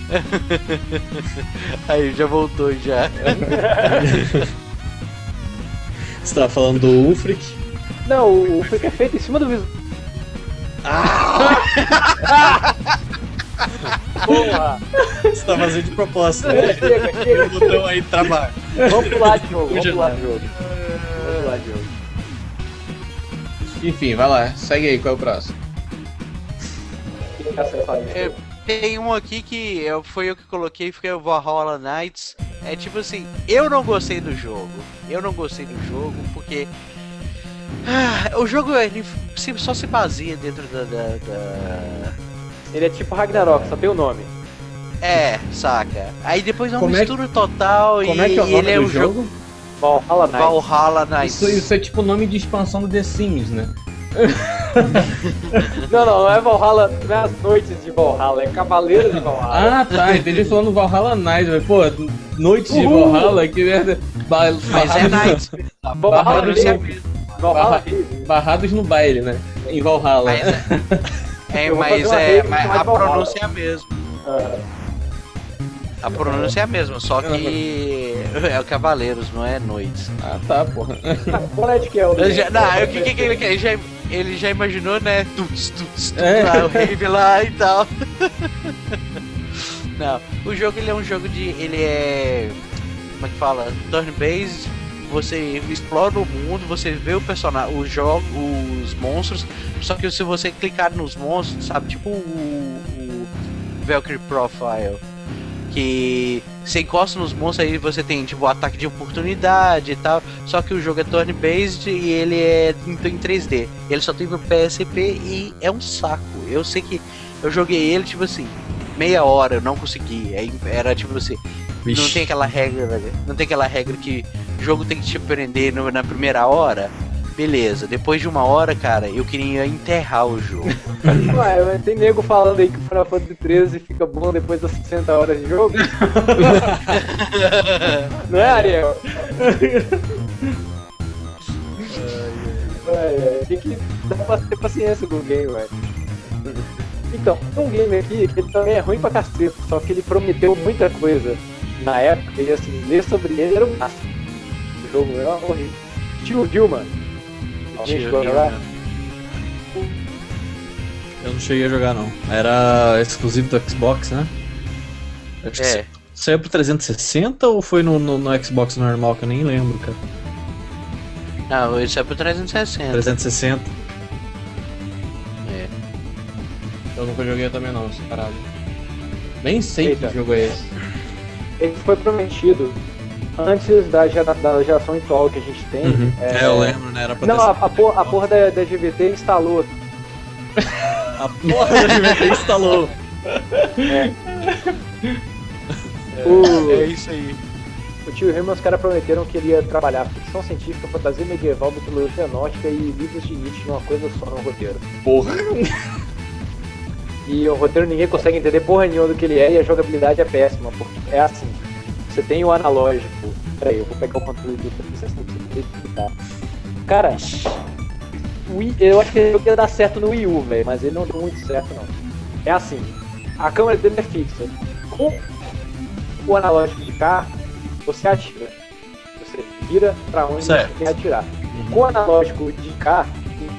Aí já voltou já. Você tava falando do Ulfric? Não, o, Flick é feito em cima do visual. Porra! Você tá fazendo de propósito, né? chega, chega. O botão aí trabalha. Vamos pular de jogo, vamos pular de jogo. Vamos pular de jogo. Enfim, vai lá, segue aí, qual é o próximo? Isso? É, Tem um aqui que eu, foi eu que coloquei, foi o Valhalla Knights. É tipo assim, eu não gostei do jogo. Eu não gostei do jogo porque. Ah, o jogo ele só se baseia dentro da, da- da- Ele é tipo Ragnarok, só tem o nome. É, saca? Aí depois é uma Como é que- mistura total Como e é que é o ele nome é do um jogo. jogo? Valhalla Knight. Valhalla Knights. Isso, isso é tipo o nome de expansão do The Sims, né? Não, não, não é Valhalla, não é as noites de Valhalla, é Cavaleiros de Valhalla. Ah, tá, entendi falando Valhalla Night, mas, pô, Noite de. Valhalla, que merda. Ba Mas é barrados, Knights. Valhalla Barrados é no, Knight. mesmo. Valhalla barra- Knight. barrados no baile, né? Em Valhalla. Mas é, é, mas é, mas a pronúncia é a mesma. Ah, A pronúncia é a mesma, só que é o Cavaleiros, não é Noites. Ah, tá, porra. Qual é de que é o já, não, o que, que, que ele quer? Ele já, ele já imaginou, né? Tuts, tuts, tuts, É. lá, o rave lá e tal. Não, o jogo ele é um jogo de. Ele é. Como é que fala? Turn-based. Você explora o mundo, você vê o personagem, os jogos, os monstros. Só que se você clicar nos monstros, sabe? Tipo o, o Valkyrie Profile. Que você encosta nos monstros aí você tem tipo ataque de oportunidade e tal. Só que o jogo é turn-based e ele é em, em 3D. Ele só tem no PSP e é um saco. Eu sei que eu joguei ele tipo assim, meia hora, eu não consegui. Era tipo assim, não tem aquela regra, velho. Não tem aquela regra que o jogo tem que te prender no- na primeira hora. Beleza, depois de uma hora, cara, eu queria enterrar o jogo. Ué, mas tem nego falando aí que o Final Fantasy 13 fica bom depois das 60 horas de jogo? Não é, Ariel? Ai, Tem que dar pra ter paciência com o game, velho. Então, tem um game aqui que ele também é ruim pra cacete, só que ele prometeu muita coisa na época e assim, ler sobre ele era o máximo. Jogo horrível. Tio Dilma. Alguém chegou a jogar? Eu não cheguei a jogar, não. Era exclusivo do Xbox, né? Acho que É. Saiu pro 360 ou foi no, no, no Xbox normal, que eu nem lembro, cara? Não, isso é pro 360. 360. É. Eu nunca joguei também não, essa parada. Nem sei Eita. que jogo é esse. Ele foi prometido antes da, gera- da geração atual que a gente tem. Uhum. é, É, eu lembro, né? Era pra Não, ter... a, a, porra, a porra da, da GVT instalou. a porra da GVT instalou. O, É isso aí. o tio Herman, os caras prometeram que ele ia trabalhar ficção científica, fantasia medieval, mitologia nórdica e livros de Nietzsche numa coisa só no roteiro. Porra. E o roteiro ninguém consegue entender porra nenhuma do que ele é e a jogabilidade é péssima, porque é assim. Você tem o analógico. Peraí, eu vou pegar o controle do pra vocês não precisam explicar. Cara, eu acho que ele ia dar certo no Wii U, velho, mas ele não deu muito certo não. É assim, a câmera dele é fixa. Com o analógico de cá, você atira. Você vira pra onde Certo. você quer atirar. Com o analógico de cá,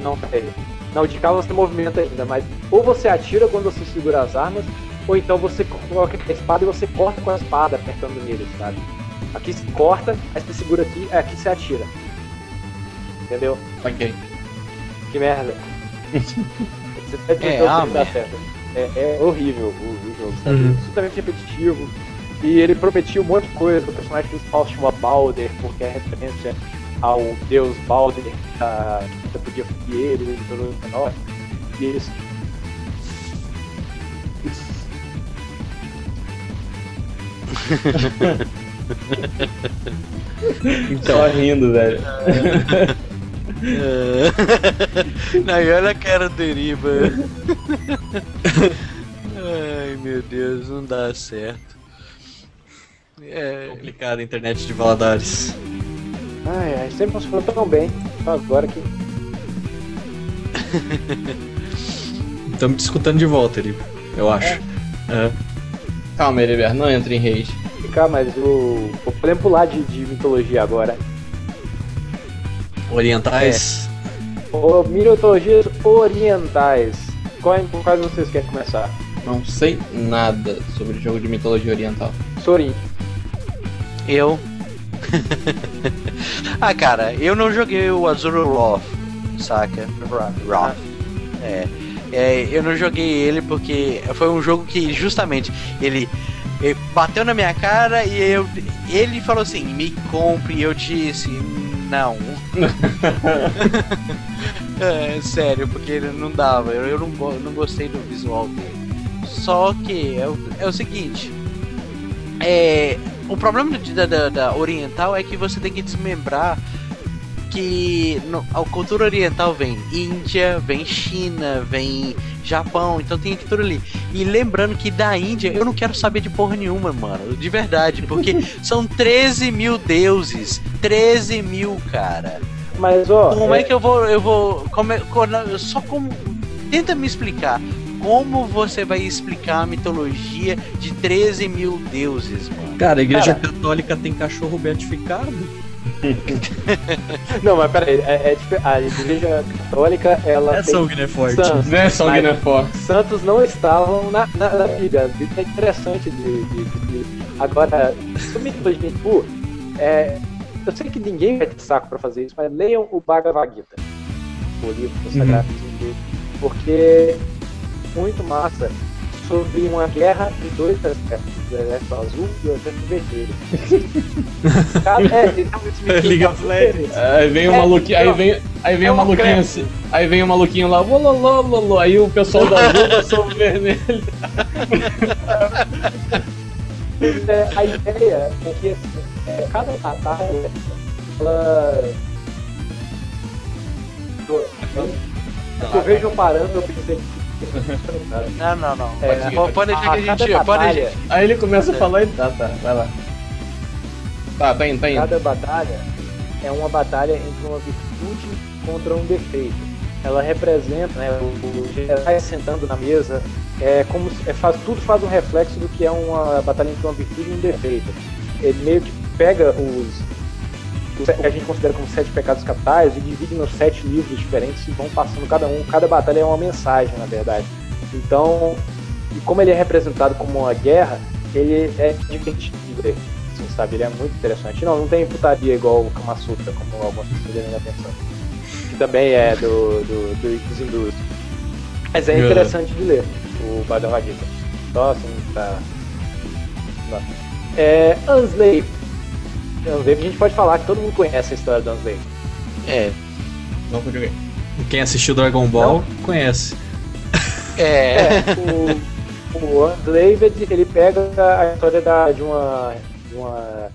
não, peraí. Não, de cá você movimenta ainda, mas ou você atira quando você segura as armas, ou então você coloca a espada e você corta com a espada apertando nele, sabe? Aqui se corta, aí você segura aqui, aí aqui você atira. Entendeu? Ok. Que merda. Você tá É, ah, merda. certo. É, é horrível o, o jogo, sabe? Uhum. Absolutamente repetitivo. E ele prometia um monte de coisa. O personagem principal se chama Balder, porque é referência ao deus Balder, da, que você podia fugir ele, e tudo. E eles. Só rindo, velho. Não, e olha a cara do Deriva. Ai meu Deus, não dá certo. É, Complicada a internet de Valadares. Ai, ai, sempre funcionou tão bem. Só Agora que. Estamos te escutando de volta, Erico. Eu acho. É. Calma, Heriber, não entra em rage. Ficar, mas o. Podemos pular de, de mitologia agora. Orientais. O, mitologias orientais. Qual, com quais vocês querem começar? Não sei nada sobre jogo de mitologia oriental. Sorin. eu. ah, cara, eu não joguei o Azure Wrath, saca? Wrath. É, é, eu não joguei ele porque foi um jogo que justamente ele, ele bateu na minha cara e eu, ele falou assim, me compre, e eu disse, não. é, sério, porque não dava, eu, eu não, não gostei do visual dele. Só que é o, é o seguinte, é, o problema da, da- da oriental é que você tem que desmembrar que no- a cultura oriental vem Índia, vem China, vem Japão, então tem tudo ali. E lembrando que da Índia eu não quero saber de porra nenhuma, mano, de verdade, porque são 13 mil deuses, 13 mil, cara. Mas, ó. Como é que eu vou, eu vou, como é, quando- só como, tenta me explicar. Como você vai explicar a mitologia de 13 mil deuses, mano? Cara, a igreja Cara. católica tem cachorro beatificado. Não, mas peraí, é, é a igreja católica, ela É sangue, né? Forte. santos. Né, Sanguinefor? Santos não estavam na, na, na Bíblia. A Bíblia é interessante de, de, de- Agora, sobre mitologia hindu, é, eu sei que ninguém vai ter saco pra fazer isso, mas leiam o Bhagavad Gita, o livro sagrado hindu, porque muito massa sobre uma guerra de dois exércitos, o exército azul e o exército vermelho. Cara, é, of Legends. Aí vem o É, maluquinho, aí não. vem, aí vem É maluquinho assim, aí vem o maluquinho lá, lololó, loló, aí o pessoal da azul passou o vermelho. É, a ideia é que assim, é, cada batalha ela. Eu, eu vejo parando, eu pensei que. Não, não, não. É, Pode, pode- pode deixar que a gente. Pode deixar. Aí ele começa a falar e tá, tá, vai lá. Tá, tá indo, tá indo. cada batalha é uma batalha entre uma virtude contra um defeito. Ela representa, né, os generais sentando na mesa, é como se, é, faz, tudo faz um reflexo do que é uma batalha entre uma virtude e um defeito. Ele meio que pega os que a gente considera como sete pecados capitais e divide nos sete livros diferentes e vão passando cada um, cada batalha é uma mensagem, na verdade. Então, e como ele é representado como uma guerra, ele é divertido assim, sabe? Ele é muito interessante. Não, não tem putaria igual o Kama Sutra, como algumas pessoas devem estar pensando. Que também é do, do, do, dos hindus. Mas é É. interessante de ler, o Bhagavad Gita. Só assim, pra... Não. É, Unslave. Unslave, a gente pode falar que todo mundo conhece a história do Unslave. É. Não joguei. Quem assistiu Dragon Ball conhece. É. É, o, o Unslave, ele pega a história da, de uma... De uma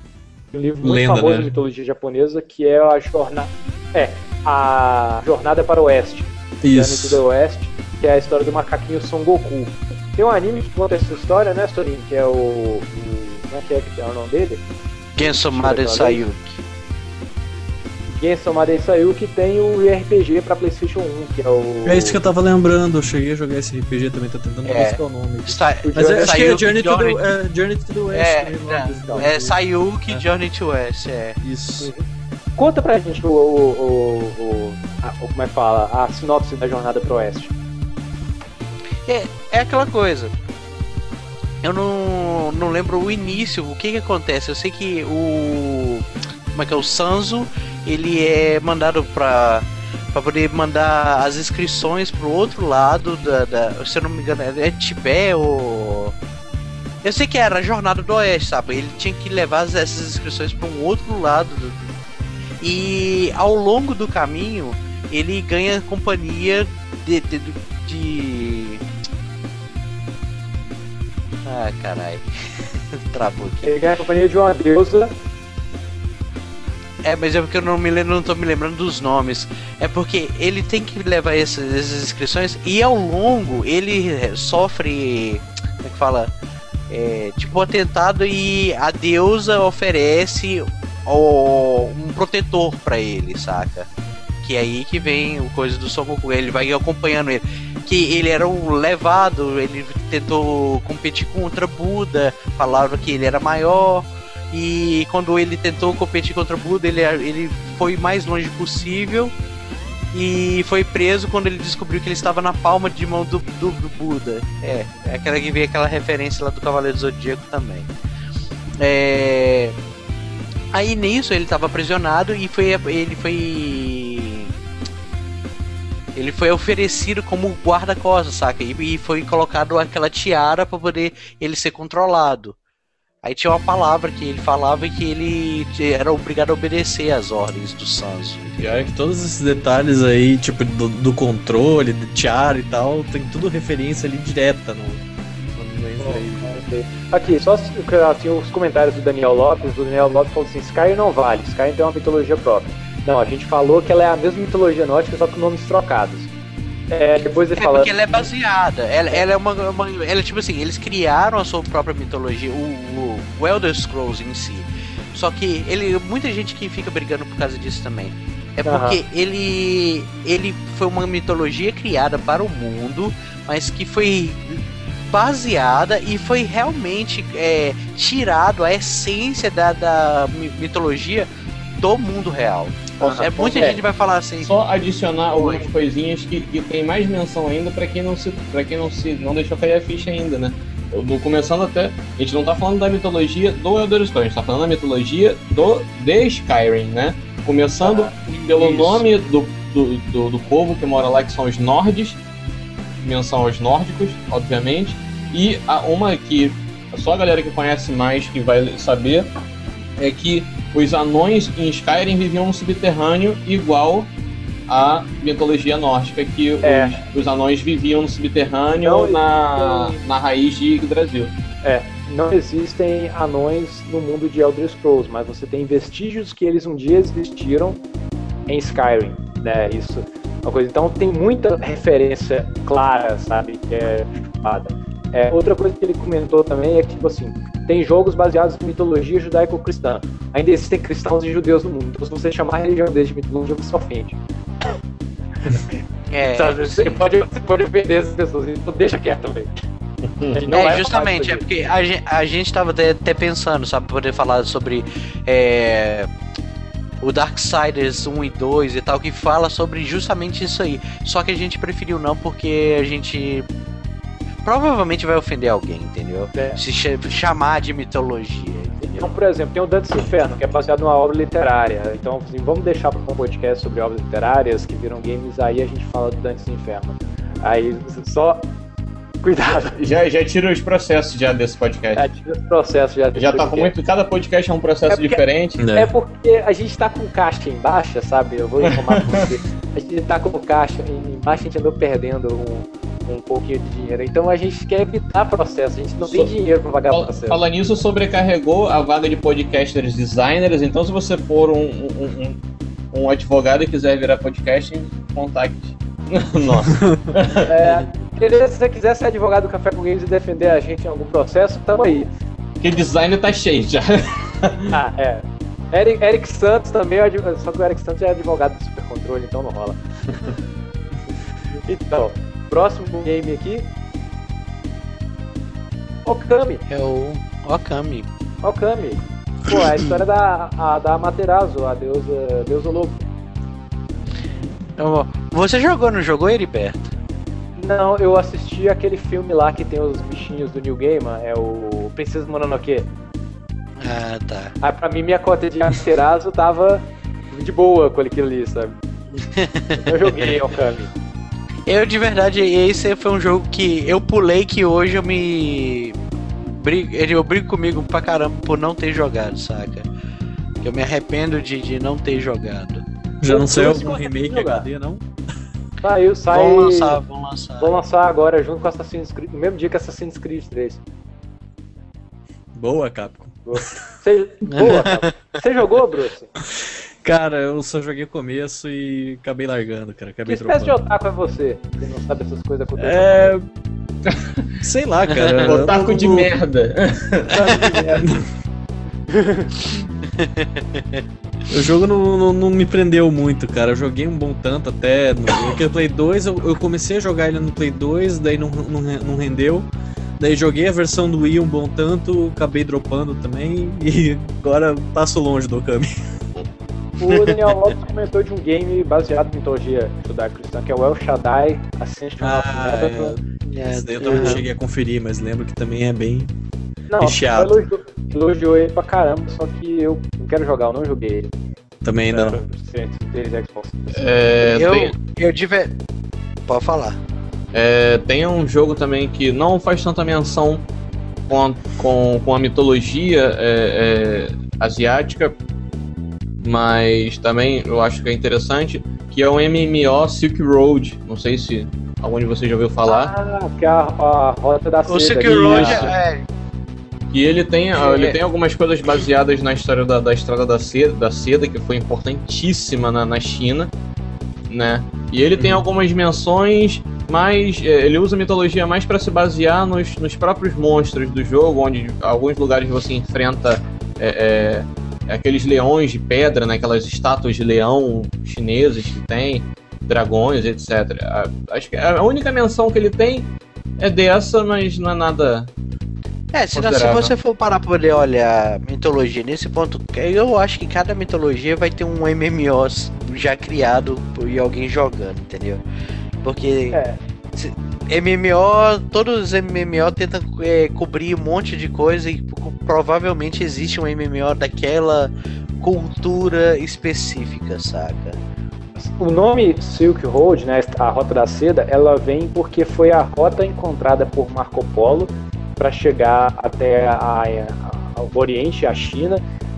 de um livro muito Lenda, famoso né? de mitologia japonesa, que é a jornada... É, a Jornada para o Oeste. Isso. West, que é a história do macaquinho Son Goku. Tem um anime que conta essa história, né, Sorin? Que é o, o. Como é que é que é o nome dele? Genso Mare Sayuki. Genshin Madei saiu que tem o RPG pra PlayStation 1, que é o. É isso que eu tava lembrando. Eu cheguei a jogar esse RPG também, tô tentando É. buscar o nome. Sa Mas é, acho que é Sayuki Journey to, the, Journey- é, Journey to the West. É, né, o nome desse é, é Sayuki É. Journey to West, é. Isso. Conta pra gente o. o, o, o- a- o- como é que fala? A sinopse da jornada pro Oeste. É, é aquela coisa. Eu não, não lembro o início, o que que acontece. Eu sei que o. Como é que é? O Sanzo, ele é mandado pra. Pra poder mandar as inscrições pro outro lado da. da se eu não me engano, é Tibete ou. Eu sei que era a Jornada do Oeste, sabe? Ele tinha que levar as- essas inscrições para um outro lado. do- E ao longo do caminho, ele ganha companhia de. de, de... Ah, carai. Travou aqui. Ele ganha a companhia de uma deusa. É, mas é porque eu não me lembro, não tô me lembrando dos nomes. É porque ele tem que levar essas, essas inscrições e ao longo ele sofre. Como é que fala? é, tipo um atentado e a deusa oferece o, um protetor pra ele, saca? Que é aí que vem o coisa do Son Goku, ele vai acompanhando ele. Que ele era um levado, ele tentou competir contra Buda, falaram que ele era maior. E quando ele tentou competir contra Buda, ele, ele foi mais longe possível e foi preso quando ele descobriu que ele estava na palma de mão do, do, do Buda. É, é aquela que veio aquela referência lá do Cavaleiro do Zodíaco também. É... Aí nisso ele estava aprisionado e foi ele foi ele foi oferecido como guarda-costas, saca? E, e foi colocado aquela tiara para poder ele ser controlado. Aí tinha uma palavra que ele falava que ele era obrigado a obedecer às ordens do Sanzo. E olha que todos esses detalhes aí, tipo, do, do controle, do tiara e tal, tem tudo referência ali direta no. no Aqui, só assim, os comentários do Daniel Lopes. O Daniel Lopes falou assim: Skyrim não vale, Skyrim tem uma mitologia própria. Não, a gente falou que ela é a mesma mitologia nórdica, só com nomes trocados. É, depois ele é fala. porque ela é baseada. Ela, ela é uma, uma, Ela, tipo assim, eles criaram a sua própria mitologia, o, o, o Elder Scrolls em si. Só que ele. Muita gente que fica brigando por causa disso também. É porque uhum. ele. Ele foi uma mitologia criada para o mundo, mas que foi baseada e foi realmente é, tirado a essência da, da mitologia do mundo real. Nossa, é, muita é, gente vai falar assim. Só adicionar algumas coisinhas que, que tem mais menção ainda para quem não se para quem não se não deixou cair a ficha ainda, né? Eu, começando até, a gente não tá falando da mitologia do Elder Scrolls, a gente tá falando da mitologia do de Skyrim, né? Começando ah, pelo isso. nome do, do, do, do, povo que mora lá, que são os Nordes, menção aos nórdicos, obviamente, e a, uma que só a galera que conhece mais que vai saber é que os anões em Skyrim viviam no subterrâneo igual à mitologia nórdica, que é. os, os, anões viviam no subterrâneo não, na, na raiz de Yggdrasil. É, não existem anões no mundo de Elder Scrolls, mas você tem vestígios que eles um dia existiram em Skyrim, né? Isso é uma coisa. Então tem muita referência clara, sabe, que é chupada. É, outra coisa que ele comentou também é que, tipo assim, tem jogos baseados em mitologia judaico-cristã. Ainda existem cristãos e judeus no mundo. Então, se você chamar a religião deles de mitologia, você ofende. É. Sabe, você, pode, você pode ofender essas pessoas, então deixa quieto também. É, justamente, é porque a gente, a gente tava até, até pensando, sabe, poder falar sobre é, o Darksiders 1 e 2 e tal, que fala sobre justamente isso aí. Só que a gente preferiu não porque a gente provavelmente vai ofender alguém, entendeu? É. Se chamar de mitologia. Entendeu? Então, por exemplo, tem o Dantes Inferno, que é baseado numa obra literária. Então, assim, vamos deixar para um podcast sobre obras literárias que viram games, aí a gente fala do Dantes Inferno. Aí, só Cuidado. Já, já tira os processos já desse podcast. Já tira os processos já. Já tá com muito. Cada podcast é um processo é porque, diferente. É. é porque a gente tá com caixa embaixo, sabe? Eu vou informar pra você. A gente tá com caixa embaixo, a gente andou perdendo um, um pouquinho de dinheiro. Então a gente quer evitar processo, a gente não so, tem dinheiro para pagar processo. Fala nisso, sobrecarregou a vaga de podcasters designers, então se você for um, um, um, um advogado e quiser virar podcast, contacte. Nossa. é, se você quiser ser advogado do Café com Games e defender a gente em algum processo, tamo aí. Porque design tá cheio já. ah, é. Eric, Eric Santos também, é só que o Eric Santos é advogado do Super Controle, então não rola. então, Próximo game aqui. Okami. É o Okami. Okami. Pô, é a história da, a, da Amaterasu, a deusa, deusa lobo. Você jogou, não jogou, Heriberto? Não, eu assisti aquele filme lá que tem os bichinhos do New Gamer, é o Princesa Mononoke. Ah, tá. Aí pra mim minha cota de Amaterasu tava de boa com aquilo ali, sabe? eu joguei Okami. Eu de verdade, esse foi um jogo que eu pulei que hoje eu me. Eu brigo comigo pra caramba por não ter jogado, saca? Eu me arrependo de, de não ter jogado. Já não saiu algum remake HD, não? Saiu, sai. Vão lançar, vão lançar. Vão lançar agora junto com Assassin's Creed, no mesmo dia que Assassin's Creed 3. Boa, Capcom. Boa, Você, boa, Capcom. Você jogou, Bruce? Cara, eu só joguei o começo e acabei largando, cara. Acabei que espécie de otaku é você? Que não sabe essas coisas acontecendo? É. Sei lá, cara. Otaku de No- merda. O jogo não, não, não me prendeu muito, cara. Eu joguei um bom tanto até no porque no Play 2. Eu, eu comecei a jogar ele no Play 2, daí não, não, não rendeu. Daí joguei a versão do Wii um bom tanto, acabei dropando também. E agora passo longe do Okami. O Daniel Lopes comentou de um game baseado em mitologia judaico-cristã, que é o El Shaddai Ascension of Neverland. Esse daí eu também não cheguei a conferir, mas lembro que também é bem. Não, recheado. só elogiou, elogiou ele pra caramba, só que eu não quero jogar, eu não joguei ele. Também ainda não. Deles Xbox. É, eu, tem, eu diver... Pode falar. é, tem um jogo também que não faz tanta menção com a, com, com a mitologia é, é, asiática, mas também eu acho que é interessante, que é o MMO Silk Road. Não sei se algum de vocês já ouviu falar. Ah, que é a, a rota da seda. O Silk ali, Road né? é. E ele tem, É. ele tem algumas coisas baseadas na história da, da Estrada da Seda, da Seda, que foi importantíssima na, na China, né? E ele tem algumas dimensões, mas é, ele usa a mitologia mais para se basear nos, nos próprios monstros do jogo, onde em alguns lugares você enfrenta é, é, aqueles leões de pedra, né? Aquelas estátuas de leão chineses que tem, dragões, etc. A- Acho que a única menção que ele tem é dessa, mas não é nada É, se, se você for parar pra poder olhar mitologia nesse ponto, eu acho que cada mitologia vai ter um MMO já criado e alguém jogando, entendeu? Porque É, MMO, todos os MMO tentam é, cobrir um monte de coisa e pro- provavelmente existe um MMO daquela cultura específica, saca? o nome Silk Road, né, a Rota da Seda, ela vem porque foi a rota encontrada por Marco Polo para chegar até a, a- o Oriente, a China,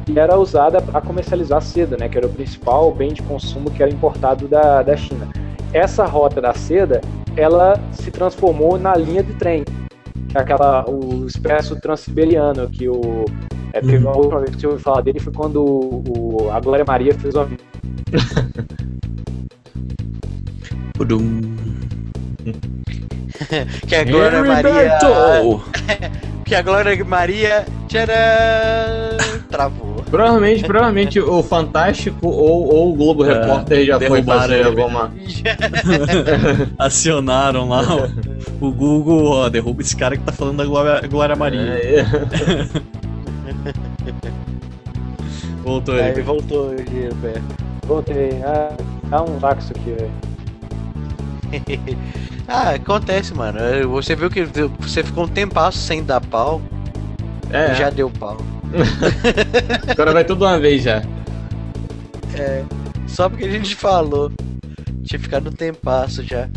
e era usada para comercializar seda, né, que era o principal bem de consumo que era importado da, da China. Essa Rota da Seda, ela se transformou na linha de trem, que é aquela o Expresso Transiberiano, que o é porque Uhum. a última vez que eu ouvi falar dele foi quando o, o- a Glória Maria fez uma Pudum. Que a Glória! Maria. Que a Glória Maria. Tcharam! Travou. Provavelmente, provavelmente o Fantástico ou, ou o Globo É, Repórter já foi derrubaram fazer ele. alguma. Acionaram lá o, o Google, ó, derruba esse cara que tá falando da Glória, Glória Maria. É, Voltou Aí ele. voltou, Gilberto. Voltei. Ah, tá um isso aqui, velho. Ah, acontece, mano. Você viu que você ficou um tempasso sem dar pau. é, Já deu pau. agora vai tudo uma vez já. Só porque a gente falou. Tinha ficado um tempasso já.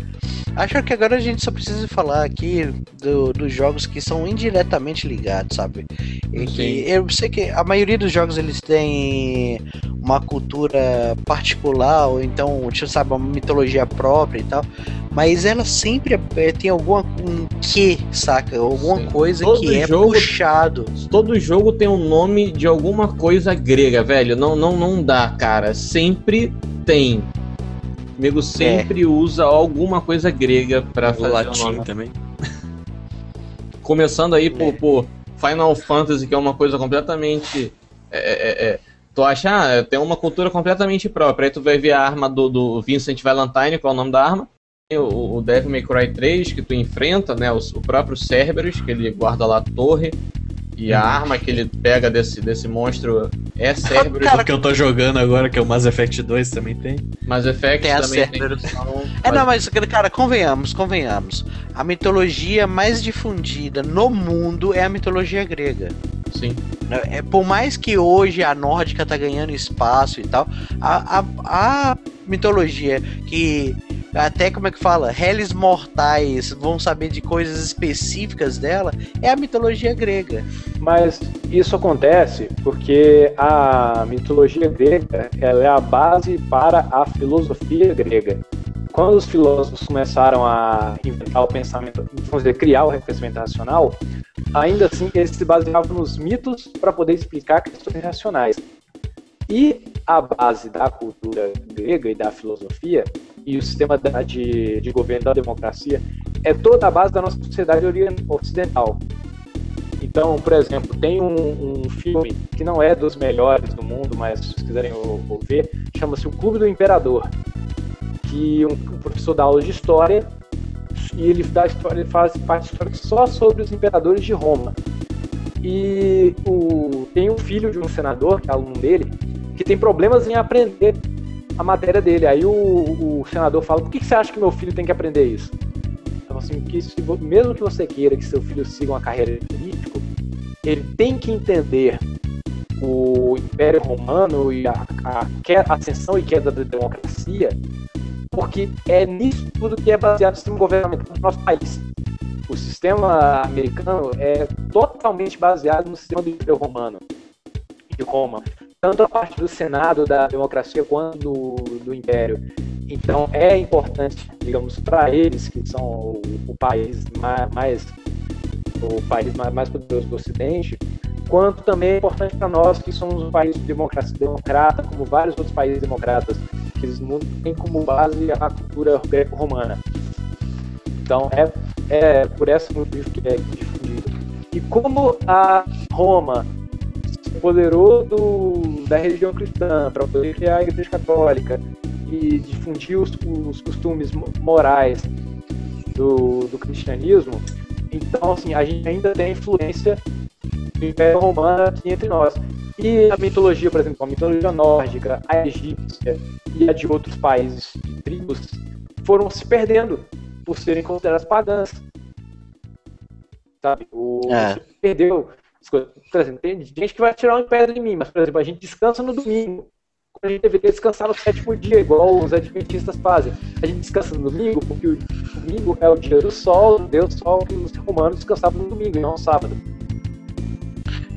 Acho que agora a gente só precisa falar aqui do- dos jogos que são indiretamente ligados, sabe? E que eu sei que a maioria dos jogos eles têm uma cultura particular, ou então, sabe, uma mitologia própria e tal. Mas ela sempre eh, tem alguma um que, saca? Alguma Sim. coisa Todo que é jogo- puxado. Todo jogo tem um nome de alguma coisa grega, velho. Não, não, não dá, cara. Sempre tem. Amigo sempre usa alguma coisa grega pra O fazer o latim nome. também. Começando aí por, por Final Fantasy, que é uma coisa completamente. é, é, é, tu acha, ah, tem uma cultura completamente própria. Aí tu vai ver a arma do, do Vincent Valentine, qual é o nome da arma? O, o Devil May Cry 3, que tu enfrenta, né? O, o próprio Cerberus, que ele guarda lá a torre. E a arma que ele pega desse, desse monstro é Cerberus. O que eu tô jogando agora, que é o Mass Effect 2, também tem. Mass Effect Tem a também Cerberus. tem. É, não, mas, cara, convenhamos, convenhamos. A mitologia mais difundida no mundo é a mitologia grega. Sim. É, por mais que hoje a nórdica tá ganhando espaço e tal, a, a, a mitologia que até como é que fala, réis mortais vão saber de coisas específicas dela é a mitologia grega. Mas isso acontece porque a mitologia grega ela é a base para a filosofia grega. Quando os filósofos começaram a inventar o pensamento, dizer, criar o pensamento racional, ainda assim eles se baseavam nos mitos para poder explicar questões racionais. E a base da cultura grega e da filosofia e o sistema da- de, de governo da democracia é toda a base da nossa sociedade ocidental. Então, por exemplo, tem um, um filme que não é dos melhores do mundo, mas se vocês quiserem ver, chama-se O Clube do Imperador, que um, um professor dá aula de história e ele dá história, ele faz parte história só sobre os imperadores de Roma. E o, tem um filho de um senador, que é aluno dele, que tem problemas em aprender a matéria dele. Aí o, o senador fala: por que, você acha que meu filho tem que aprender isso? Então, assim, que se mesmo que você queira que seu filho siga uma carreira de político, ele tem que entender o Império Romano e a, a que- ascensão e queda da democracia, porque é nisso tudo que é baseado o sistema governamental do nosso país. O sistema americano é totalmente baseado no sistema do Império Romano de Roma, tanto a parte do Senado da democracia quanto do, do Império. Então é importante, digamos, para eles que são o, o país mais, mais o país mais, mais poderoso do Ocidente, quanto também é importante para nós que somos um país democrata, como vários outros países democratas que têm como base a cultura greco-romana. Então é, é por esse motivo que é difundido. E como a Roma se apoderou do, da religião cristã para poder criar a Igreja Católica e difundir os, os costumes mo- morais do, do cristianismo, então assim, a gente ainda tem influência do Império Romano aqui entre nós. E a mitologia, por exemplo, a mitologia nórdica, a egípcia e a de outros países de tribos foram se perdendo por serem consideradas pagãs. Sabe? O, É. perdeu exemplo, tem gente que vai tirar um império de mim, mas, por exemplo, a gente descansa no domingo. A gente deveria descansar no sétimo dia, igual os adventistas fazem. A gente descansa no domingo porque o domingo é o dia do sol, Deus sol, que os romanos descansavam no domingo não no sábado.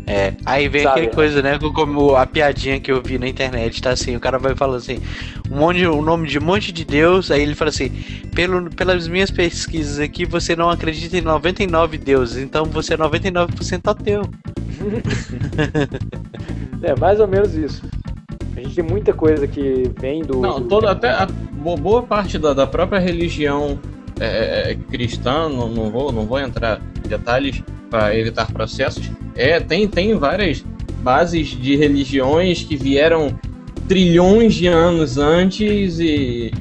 É, aí vem Sabe, aquele é. coisa, né? Como a piadinha que eu vi na internet, tá assim, o cara vai falando assim, um monte, o nome de um monte de Deus, aí ele fala assim, Pelo, pelas minhas pesquisas aqui, você não acredita em 99 deuses, então você é 99% ateu. É mais ou menos isso. A gente tem muita coisa que vem do. Não, do- toda, até a bo- boa parte da, da própria religião é, é, cristã, não, não, vou, não vou entrar em detalhes para evitar processos, é, tem, tem várias bases de religiões que vieram trilhões de anos antes e.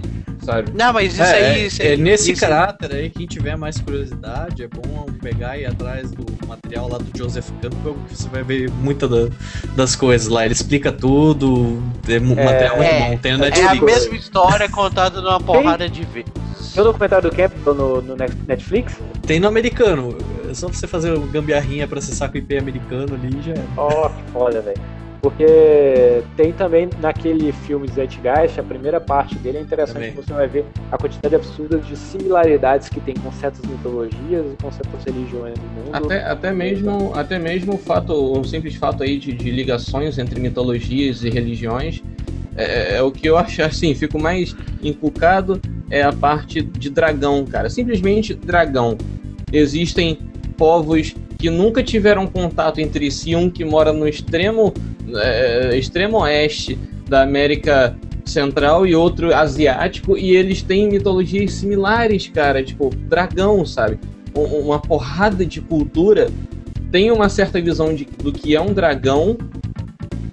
Sabe? Não, mas isso é, aí... é- isso é aí- nesse isso- caráter aí, quem tiver mais curiosidade, é bom pegar e ir atrás do material lá do Joseph Campbell, que você vai ver muita da- das coisas lá. Ele explica tudo, é É, material muito é, bom. Tem no É a Netflix. mesma história contada numa porrada de vezes. Tem o documentário do Campbell no, no Net- Netflix? Tem no americano. É só você fazer o gambiarrinha pra acessar com o IP americano ali já. é. Ó, que foda, velho. Porque tem também naquele filme Zeitgeist, a primeira parte dele é interessante, Também. você vai ver a quantidade absurda de similaridades que tem com certas mitologias e com certas religiões do mundo. Até, até, mesmo, até mesmo o fato, um simples fato aí de, de ligações entre mitologias e religiões é, é o que eu acho assim, fico mais inculcado é a parte de dragão, cara. Simplesmente dragão. Existem povos que nunca tiveram contato entre si, um que mora no extremo, é, extremo oeste da América Central e outro asiático, e eles têm mitologias similares, cara, tipo, dragão, sabe? Um- Uma porrada de cultura tem uma certa visão de, do que é um dragão,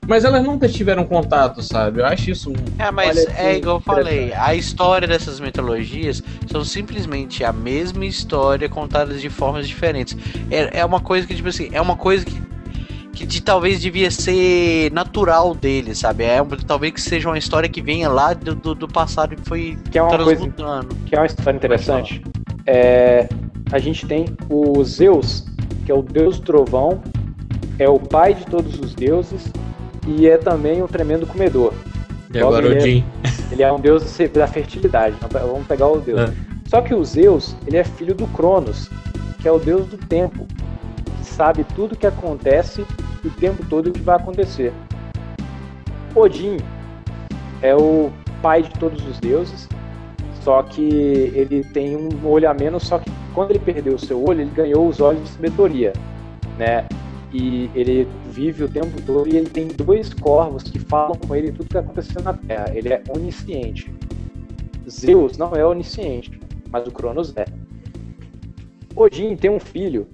mas elas nunca tiveram contato, sabe? Eu acho isso É, mas Olha é igual eu falei, a história dessas mitologias são simplesmente a mesma história contadas de formas diferentes. É, é uma coisa que, tipo assim, é uma coisa que, que de, talvez devia ser natural dele, sabe? É, um- talvez que seja uma história que venha lá do, do, do passado que foi Que é uma coisa transmutando. que é uma história interessante. É, a gente tem o Zeus, que é o deus do trovão, é o pai de todos os deuses e é também um tremendo comedor. E agora o Logo, ele Jim. Ele é um deus da fertilidade. Vamos pegar o deus. É. Só que o Zeus, ele é filho do Cronos, que é o deus do tempo, que sabe tudo o que acontece e o tempo todo o que vai acontecer. Odin é o pai de todos os deuses, só que ele tem um olho a menos, só que quando ele perdeu o seu olho, ele ganhou os olhos de sabedoria, né? E ele vive o tempo todo e ele tem dois corvos que falam com ele tudo que aconteceu na Terra. Ele é onisciente. Zeus não é onisciente, mas o Cronos é. Odin tem um filho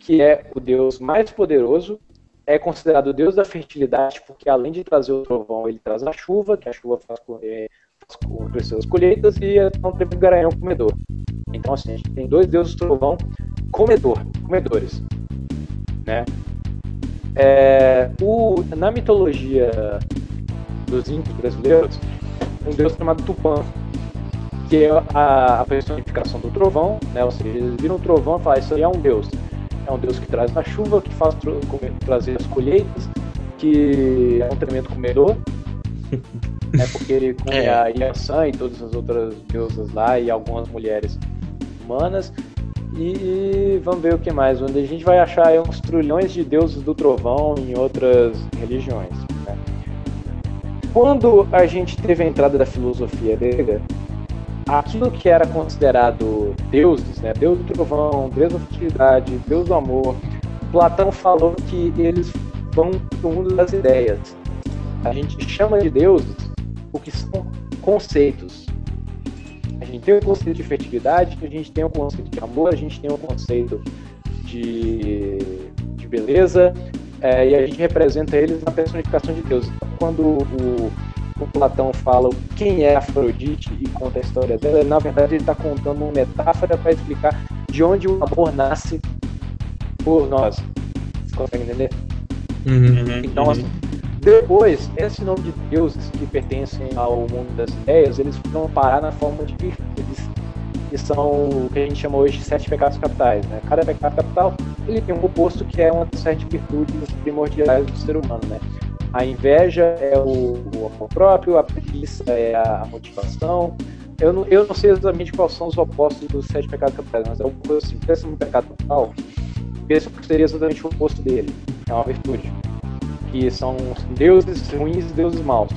que é o deus mais poderoso, é considerado o deus da fertilidade, porque além de trazer o trovão, ele traz a chuva, que a chuva faz, co- é, faz crescer as colheitas e é um tempo de garanhão comedor. Então, assim, a gente tem dois deuses do trovão comedor, comedores. Né? É, o, na mitologia dos índios brasileiros, um deus chamado Tupã, que é a, a personificação do trovão, né? Ou seja, eles viram o trovão e falam, isso aí é um deus. É um deus que traz a chuva, que faz trazer as colheitas, que é um tremendo comedor, né? Porque ele come É. a Yansan e todas as outras deusas lá e algumas mulheres humanas. E vamos ver o que mais, onde a gente vai achar uns trilhões de deuses do trovão em outras religiões. né? Quando a gente teve a entrada da filosofia grega, aquilo que era considerado deuses, né, deus do trovão, deus da fertilidade, deus do amor, Platão falou que eles vão para o mundo das ideias. A gente chama de deuses o que são conceitos. A gente tem o conceito de fertilidade, a gente tem o conceito de amor, a gente tem o conceito de, de beleza, é, e a gente representa eles na personificação de Deus. Então, quando o, o Platão fala quem é Afrodite e conta a história dela, na verdade ele está contando uma metáfora para explicar de onde o amor nasce por nós. Você consegue entender? Uhum. Então, assim, depois, esse nome de deuses que pertencem ao mundo das ideias, eles vão parar na forma de virtudes, que são o que a gente chama hoje de sete pecados capitais. Né? Cada pecado capital ele tem um oposto que é uma das sete virtudes primordiais do ser humano. Né? A inveja é o, o amor próprio, a preguiça é a, a motivação. Eu não, eu não sei exatamente quais são os opostos dos sete pecados capitais, mas é uma coisa assim, pensa no pecado capital, pensa que seria exatamente o oposto dele, é uma virtude que são deuses ruins e deuses maus,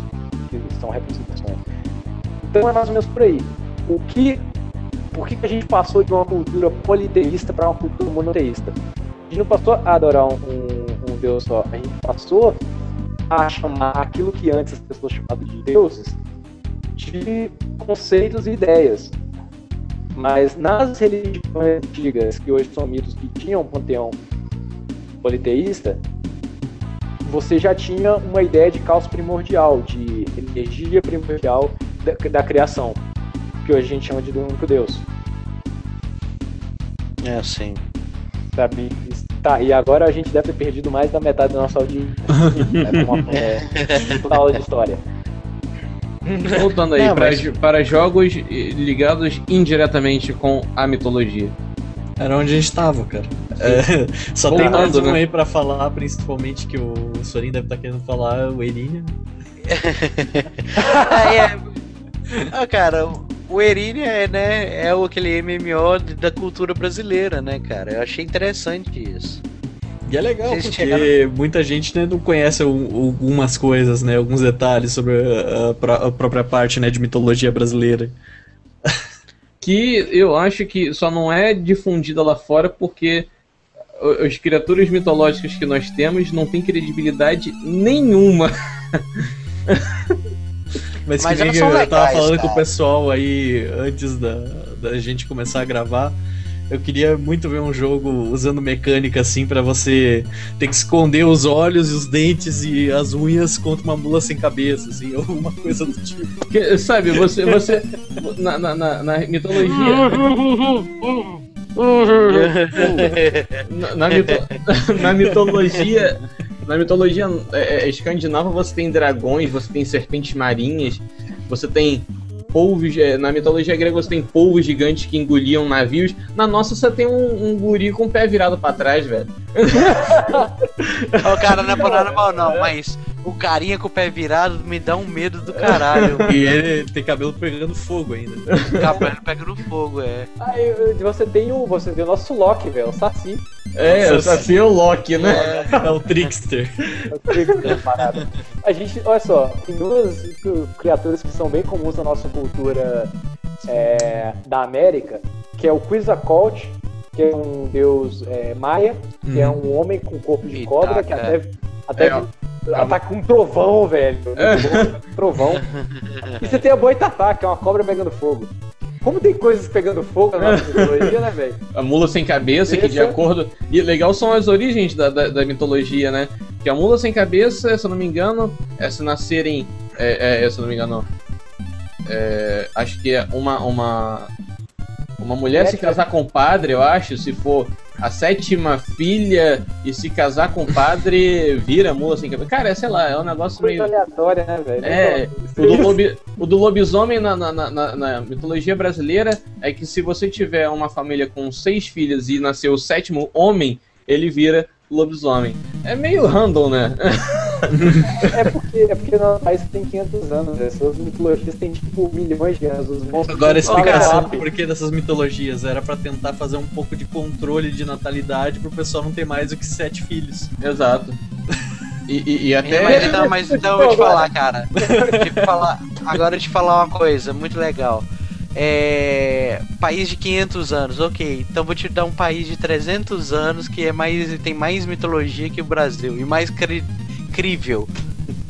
que são representações. Então é mais ou menos por aí. O que, por que, que a gente passou de uma cultura politeísta para uma cultura monoteísta? A gente não passou a adorar um, um, um deus só, a gente passou a chamar aquilo que antes as pessoas chamavam de deuses de conceitos e ideias. Mas nas religiões antigas, que hoje são mitos que tinham um panteão politeísta, você já tinha uma ideia de caos primordial, de energia primordial da, da criação, que hoje a gente chama de do único Deus, É assim. sabe? Tá, e agora a gente deve ter perdido mais da metade da nossa audiência. é uma é, aula de história. Voltando aí Não, para, mas- para jogos eh, ligados indiretamente com a mitologia. Era onde a gente tava, cara. É, só tem Voltando, mais um né? aí pra falar, principalmente que o Sorin deve estar querendo falar, o Erinia. Aí é. Ah, cara, o Erinia é, né, é o, aquele MMO da cultura brasileira, né, cara? Eu achei interessante isso. E é legal, Vocês porque chegaram- muita gente né, não conhece al- algumas coisas, né? Alguns detalhes sobre a, a pró- a própria parte né, de mitologia brasileira. Que eu acho que só não é difundida lá fora porque o- as criaturas mitológicas que nós temos não têm credibilidade nenhuma. Mas, Mas que nem eu tava legais, falando com o cara. pessoal aí antes da, da gente começar a gravar. Eu queria muito ver um jogo usando mecânica assim pra você ter que esconder os olhos e os dentes e as unhas contra uma mula sem cabeça, assim, ou alguma coisa do tipo. Porque, sabe, você. você na, na, na- na mitologia. Na, mito- na mitologia. Na mitologia é, é, escandinava você tem dragões, você tem serpentes marinhas, você tem polvos. é, na mitologia grega você tem polvos gigantes que engoliam navios. Na nossa você tem um, um guri com o pé virado pra trás, velho. Ó, cara, não é por nada mal, não, mas o carinha com o pé virado me dá um medo do caralho. E ele tem cabelo pegando fogo ainda. O cabelo pega no fogo, é. Aí você tem o, você tem o nosso Loki, velho, o Saci. É, Nossa, assim é o Loki, né? É o Trickster. É o Trigger da parada. A gente, olha só, tem duas cri- criaturas que são bem comuns na nossa cultura é, da América, que é o Quetzalcoatl, que é um deus é, maia, que é um homem com corpo de Eita, cobra, que cara. até, até É. ataca com um trovão, velho. Um trovão. E você tem a Boitatá, que é uma cobra pegando fogo. Como tem coisas pegando fogo na nossa mitologia, né, velho? A mula sem cabeça, que de acordo. E legal são as origens da, da, da mitologia, né? Que a mula sem cabeça, se eu não me engano, é se nascerem. É, é, se eu não me engano. é, acho que é uma. Uma, uma mulher se casar com o padre, eu acho, se for a sétima filha e se casar com o padre, vira mula sem cabeça. Cara, é, sei lá, é um negócio Coisa meio. aleatória, né, velho? É, o do, lobi- o do lobisomem na, na- na- na- na mitologia brasileira é que se você tiver uma família com seis filhas e nascer o sétimo homem, ele vira lobisomem. É meio random, né? É porque, é porque no país tem 500 anos, né? Essas mitologias têm tipo milhões de anos. Os monstros Agora explicação do rápido. porquê dessas mitologias era pra tentar fazer um pouco de controle de natalidade pro pessoal não ter mais do que sete filhos. Exato. E, e- e até. Mas então, mas então eu vou te falar, cara. Te falar- agora eu te falar uma coisa muito legal. É, país de 500 anos, ok. Então vou te dar um país de 300 anos que é mais tem mais mitologia que o Brasil e mais cri- crível.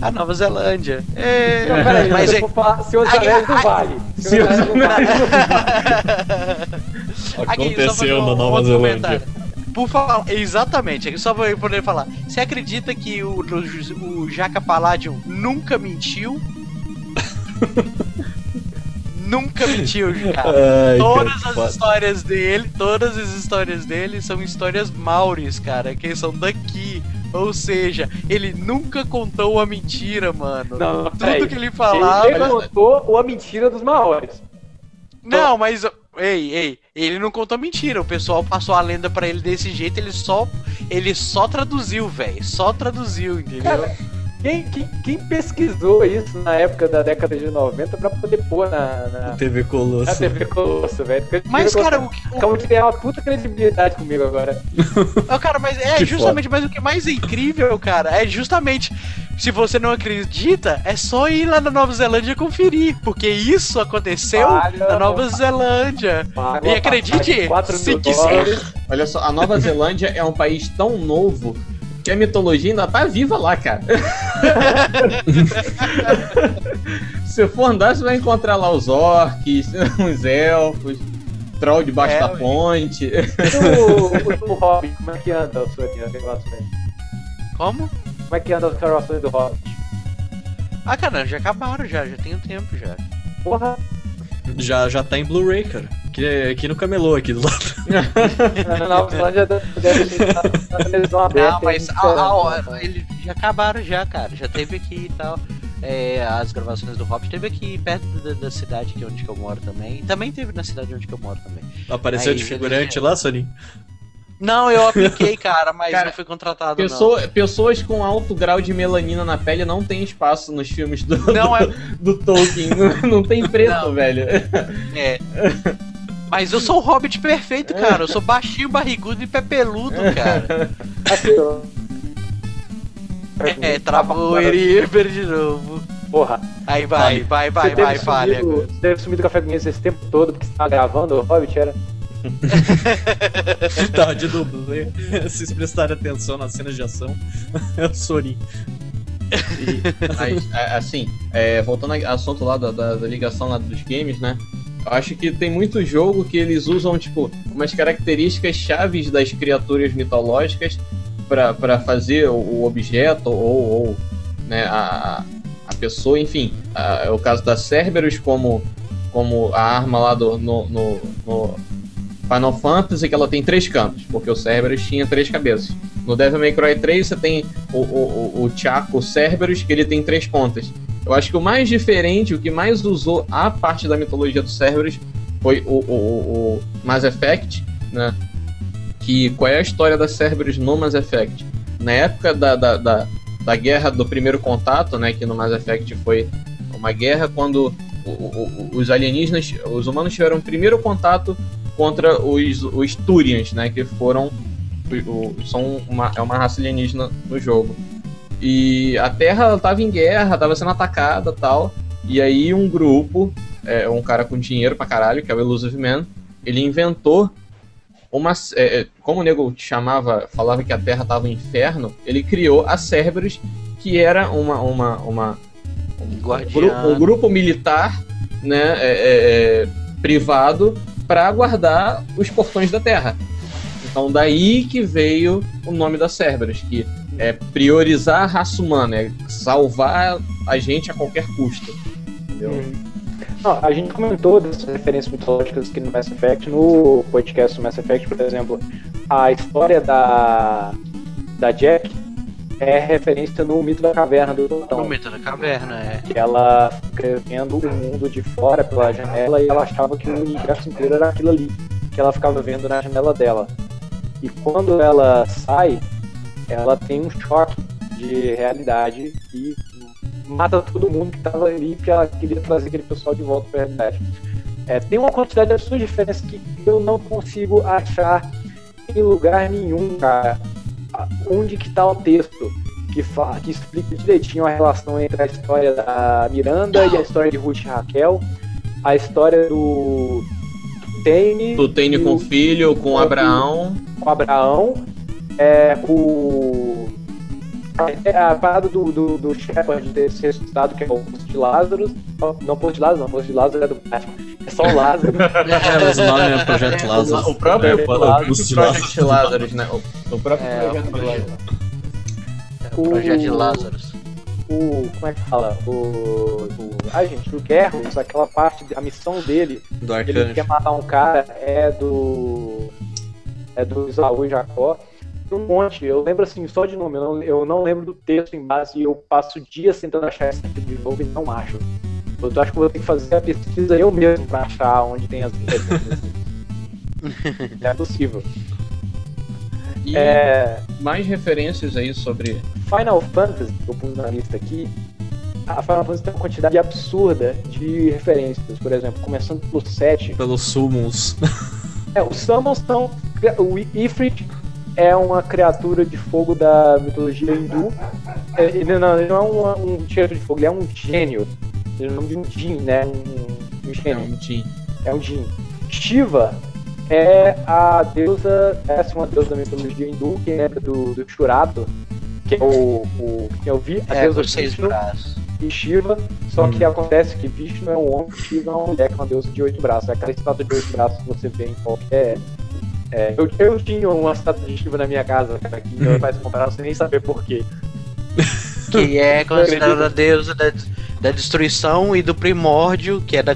A Nova Zelândia. É, Não, peraí, mas eu é, vou falar Senhor dos Ai, Anéis do ai, Vale. Senhor dos Anéis do Vale. Fazer um outro comentário. Por falar, exatamente, aqui só pra eu poder falar. Você acredita que o, o, o Jaca Palladium nunca mentiu? nunca mentiu, cara. Todas as histórias dele, todas as histórias dele são histórias maures, cara, que são daqui. Ou seja, ele nunca contou uma mentira, mano. Não, Tudo que ele falava. Ele contou a mentira dos Maores. Não, mas. Ei, ei, ele não contou mentira. O pessoal passou a lenda pra ele desse jeito, ele só. Ele só traduziu, velho. Só traduziu, entendeu? Cara, quem, quem, quem pesquisou isso na época da década de 90 pra poder pôr na, na, TV Colosso. na TV Colosso, velho? Mas, cara, o, que- Acabou de ganhar uma puta credibilidade comigo agora. o, cara, mas é Que justamente, mas o que é mais incrível, cara, é justamente. Se você não acredita, é só ir lá na Nova Zelândia conferir. Porque isso aconteceu Paga- na Nova Zelândia. Paga E acredite, passagem de 4 se quiser. Olha só, a Nova Zelândia é um país tão novo que a mitologia ainda tá viva lá, cara. Se for andar, você vai encontrar lá os orcs, os elfos, troll debaixo É, da ponte. E o, o, o Hobbit, como é que anda as suas gravações? Como? Como é que anda as gravações do Hobbit? Ah, cara, já acabaram, já, já tem um tempo já. Porra, Já, já tá em Blu-ray, cara. Aqui, aqui no camelô, aqui do lado. na Nova Zelândia deve ter. Não, mas a, a, eles já acabaram já, cara. Já teve aqui e tal. É, as gravações do Hobbit teve aqui perto da, da cidade que é onde que eu moro também. Também teve na cidade onde que eu moro também. Apareceu Aí, de figurante ele- lá, Soninho? Não, eu apliquei, cara, mas Cara, não fui contratado Pessoa- pessoas com alto grau de melanina na pele não tem espaço nos filmes do, não. Não é, do Tolkien. Não, não tem preto, Não. velho. é. Mas eu sou o Hobbit perfeito, cara. Eu sou baixinho, barrigudo e pé peludo, cara. É, travou ele de novo. Porra, Aí vai, vai, vai, vai, fale. sumido- Você teve sumido com a Febrinhas esse tempo todo porque você tava gravando o Hobbit, era? Tá, de dublê. Se vocês prestarem atenção nas cenas de ação, é o. Mas, a- assim, é, voltando ao assunto lá da, da- da ligação lá dos games, né? Eu acho que tem muito jogo que eles usam, tipo, umas características chaves das criaturas mitológicas pra fazer o, objeto ou, ou, né, a, a pessoa, enfim. A- é o caso da Cerberus como, como a arma lá do, no, no- no Final Fantasy, que ela tem três cantos, porque o Cerberus tinha três cabeças. No Devil May Cry 3 você tem o, o, o, o Chaco Cerberus, que ele tem três pontas. Eu acho que o mais diferente, o que mais usou a parte da mitologia do Cerberus foi o, o, o, o Mass Effect, né? Que qual é a história da Cerberus no Mass Effect? Na época da, da, da, da guerra do primeiro contato, né? Que no Mass Effect foi uma guerra quando os alienígenas, os humanos tiveram o primeiro contato contra os, os Turians, né? Que foram o- são uma, é uma raça alienígena no jogo. E a Terra estava em guerra, estava sendo atacada tal. E aí um grupo, é, um cara com dinheiro pra caralho, que é o Elusive Man, ele inventou uma. é, é, como o nego chamava, falava que a Terra estava um inferno, ele criou a Cerberus, que era uma. uma, uma um, um grupo militar, né? é, é, é, privado para guardar os portões da Terra. Então daí que veio o nome da Cerberus, que é priorizar a raça humana, é salvar a gente a qualquer custo. Entendeu? Não, a gente comentou dessas referências mitológicas aqui no Mass Effect, no podcast do Mass Effect, por exemplo, a história da, da Jack é referência no mito da caverna do No mito da caverna, é. Que ela fica vendo o mundo de fora pela janela e ela achava que o universo inteiro era aquilo ali, que ela ficava vendo na janela dela. E quando ela sai, ela tem um choque de realidade e mata todo mundo que estava ali porque ela queria trazer aquele pessoal de volta para a realidade. É, tem uma quantidade absurda de diferença que eu não consigo achar em lugar nenhum, cara. Onde que tá o texto que, fa que explica direitinho a relação entre a história da Miranda e a história de Ruth e Raquel, a história do Tane Tu tem com o filho, com Abraão. Com Abraão, é, o. é, A parada do, do, do Shepard ter se ressuscitado, que é o Poço de Lázaro. Não, Poço de Lázaro, não, Poço de Lázaro é do Batman. É só o Lázaro. É, mas o nome é Projeto Lázaro. O próprio É, de Project Lazarus, né? O, o próprio É, Projeto o Lazarus. O- Projeto de Lazarus. o. Como é que fala? O. o ah, gente, o Guerros, aquela parte, a missão dele, Do ele quer matar um cara, é do. É do Isaú e Jacó. Um monte, eu lembro assim, só de nome, eu não, eu não lembro do texto em base e eu passo dias tentando achar esse tipo de novo e não acho. Eu acho que vou ter que fazer a pesquisa eu mesmo pra achar onde tem as referências. Não é possível. E É, mais referências aí sobre. Final Fantasy, que eu pus na lista aqui, a Final Fantasy tem uma quantidade absurda de referências. Por exemplo, começando pelo 7, Pelos Summons. É, os Summons são. O Ifrit é uma criatura de fogo da mitologia hindu. É, Ele não, ele não é um, um cheiro de fogo, ele é um gênio. Ele é o nome de um Jin, né? Um, um É gênio. um Jin. É um Jin. Shiva é a deusa. Essa é uma deusa da mitologia hindu, que lembra do, do Shurato, que é o. o que eu vi, a É, deusa com seis braços. E Shiva, só que Hum. acontece que Vishnu é um homem e Shiva é uma mulher, que é uma deusa de oito braços. É aquela estátua de oito braços que você vê em qualquer. É, eu, eu tinha uma estátua de Shiva na minha casa, cara, que meu pai comprar sem nem saber porquê. Que é considerada deusa da, da destruição e do primórdio, que é da.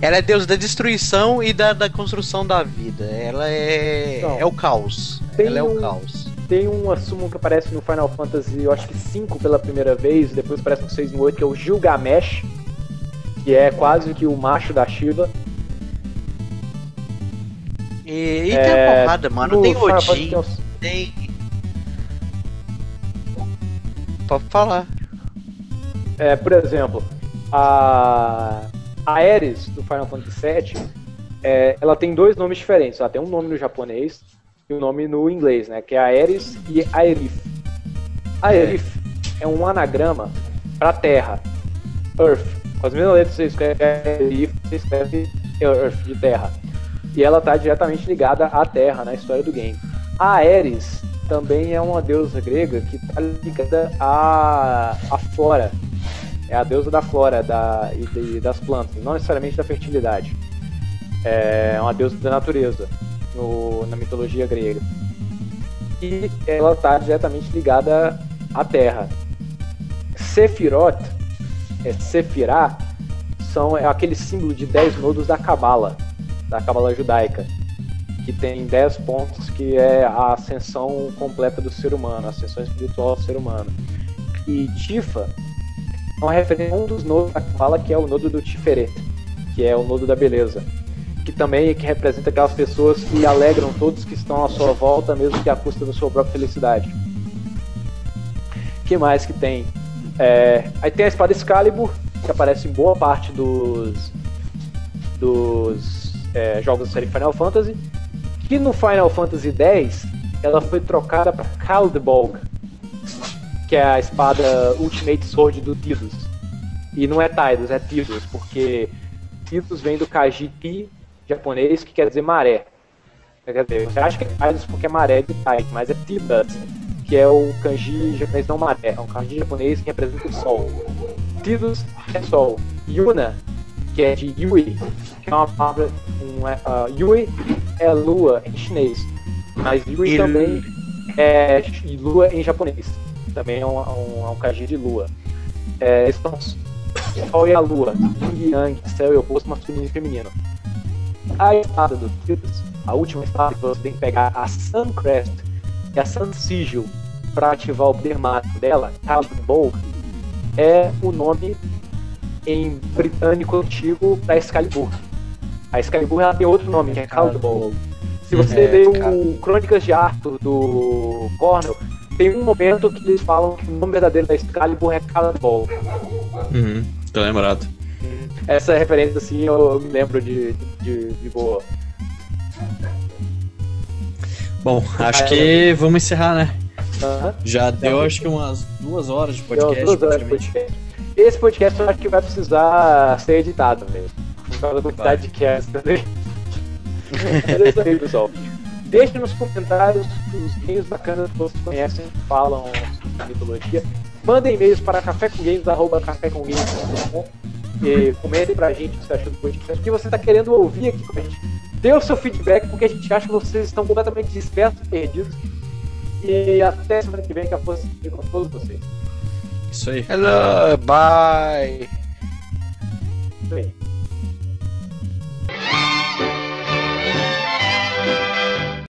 Ela é deusa da destruição e da, da construção da vida. Ela é. Então, é o caos. Ela é o um- caos. Tem um assumo que aparece no Final Fantasy, eu acho que 5 pela primeira vez, depois aparece no 6 e no 8, que é o Gilgamesh, que é quase que o macho da Shiva. E, e tem É, a porrada, mano. No Tem Odin, tem os- tem. Pode falar. É, por exemplo, a, a Ares do Final Fantasy VII, é, ela tem dois nomes diferentes. Ela tem um nome no japonês e um nome no inglês, né? Que é Ares e Aerith. Aerith é um anagrama para Terra, Earth. Com as mesmas letras você escreve Aerith, você escreve Earth de Terra. E ela está diretamente ligada à Terra na história do game. A Ares também é uma deusa grega que está ligada à, à flora. É a deusa da flora da, e de- das plantas, não necessariamente da fertilidade. É uma deusa da natureza no- na mitologia grega. E ela está diretamente ligada à Terra. Sephiroth, é Sephirah, são é aquele símbolo de 10 nodos da Cabala, da Cabala judaica que tem 10 pontos, que é a ascensão completa do ser humano, a ascensão espiritual do ser humano. E Tifa é uma referência a um dos nodos da Kabbalah, que é o nodo do Tiferet, que é o nodo da beleza. Que também é que representa aquelas pessoas que alegram todos que estão à sua volta, mesmo que à custa da sua própria felicidade. que mais que tem? É, aí tem a espada Excalibur, que aparece em boa parte dos, dos é, jogos da série Final Fantasy, que no Final Fantasy X ela foi trocada para Caldebog, que é a espada Ultimate Sword do Tidus. E não é Tidus, é Tidus, porque Tidus vem do kanji Ti japonês, que quer dizer maré. Quer dizer, você acha que é Tidus porque é maré de Tai, mas é Tidus, que é o kanji japonês não maré, é um kanji japonês que representa o sol. Tidus é sol. Yuna, que é de Yui, que é uma palavra. Um, uh, Yui é lua em chinês, mas Yui E- também é lua em japonês. Também é um, um, é um kanji de lua. É, são o Sol e a Lua, Yin Yang, céu e oposto masculino e feminino. A espada do Titus, a última espada que você tem que pegar a Sun Crest e a Sun Sigil para ativar o poder mágico dela, Bow, é o nome em britânico antigo da Excalibur. A Excalibur ela tem outro nome, que é Bow. Se você É, ler cara. o Crônicas de Arthur do Cornell, tem um momento que eles falam que o nome verdadeiro da Excalibur é Bow. Uhum, tô lembrado. Essa referência, assim, eu me lembro de, de, de boa. Bom, acho que vamos encerrar, né? Já deu acho que umas duas horas de Deu podcast. duas horas de podcast. Esse podcast eu acho que vai precisar ser editado mesmo. Por causa da quantidade de cast. Mas é isso aí, pessoal. Deixe nos comentários os games bacanas que vocês conhecem, falam sobre mitologia. Mandem e-mails para cafécomgames.com e comentem pra gente o que você achou do podcast, o que você tá querendo ouvir aqui com a gente. Dê o seu feedback, porque a gente acha que vocês estão completamente dispersos e perdidos. E até semana que vem, que a força esteja com todos vocês. Isso aí. Hello, bye. Isso aí.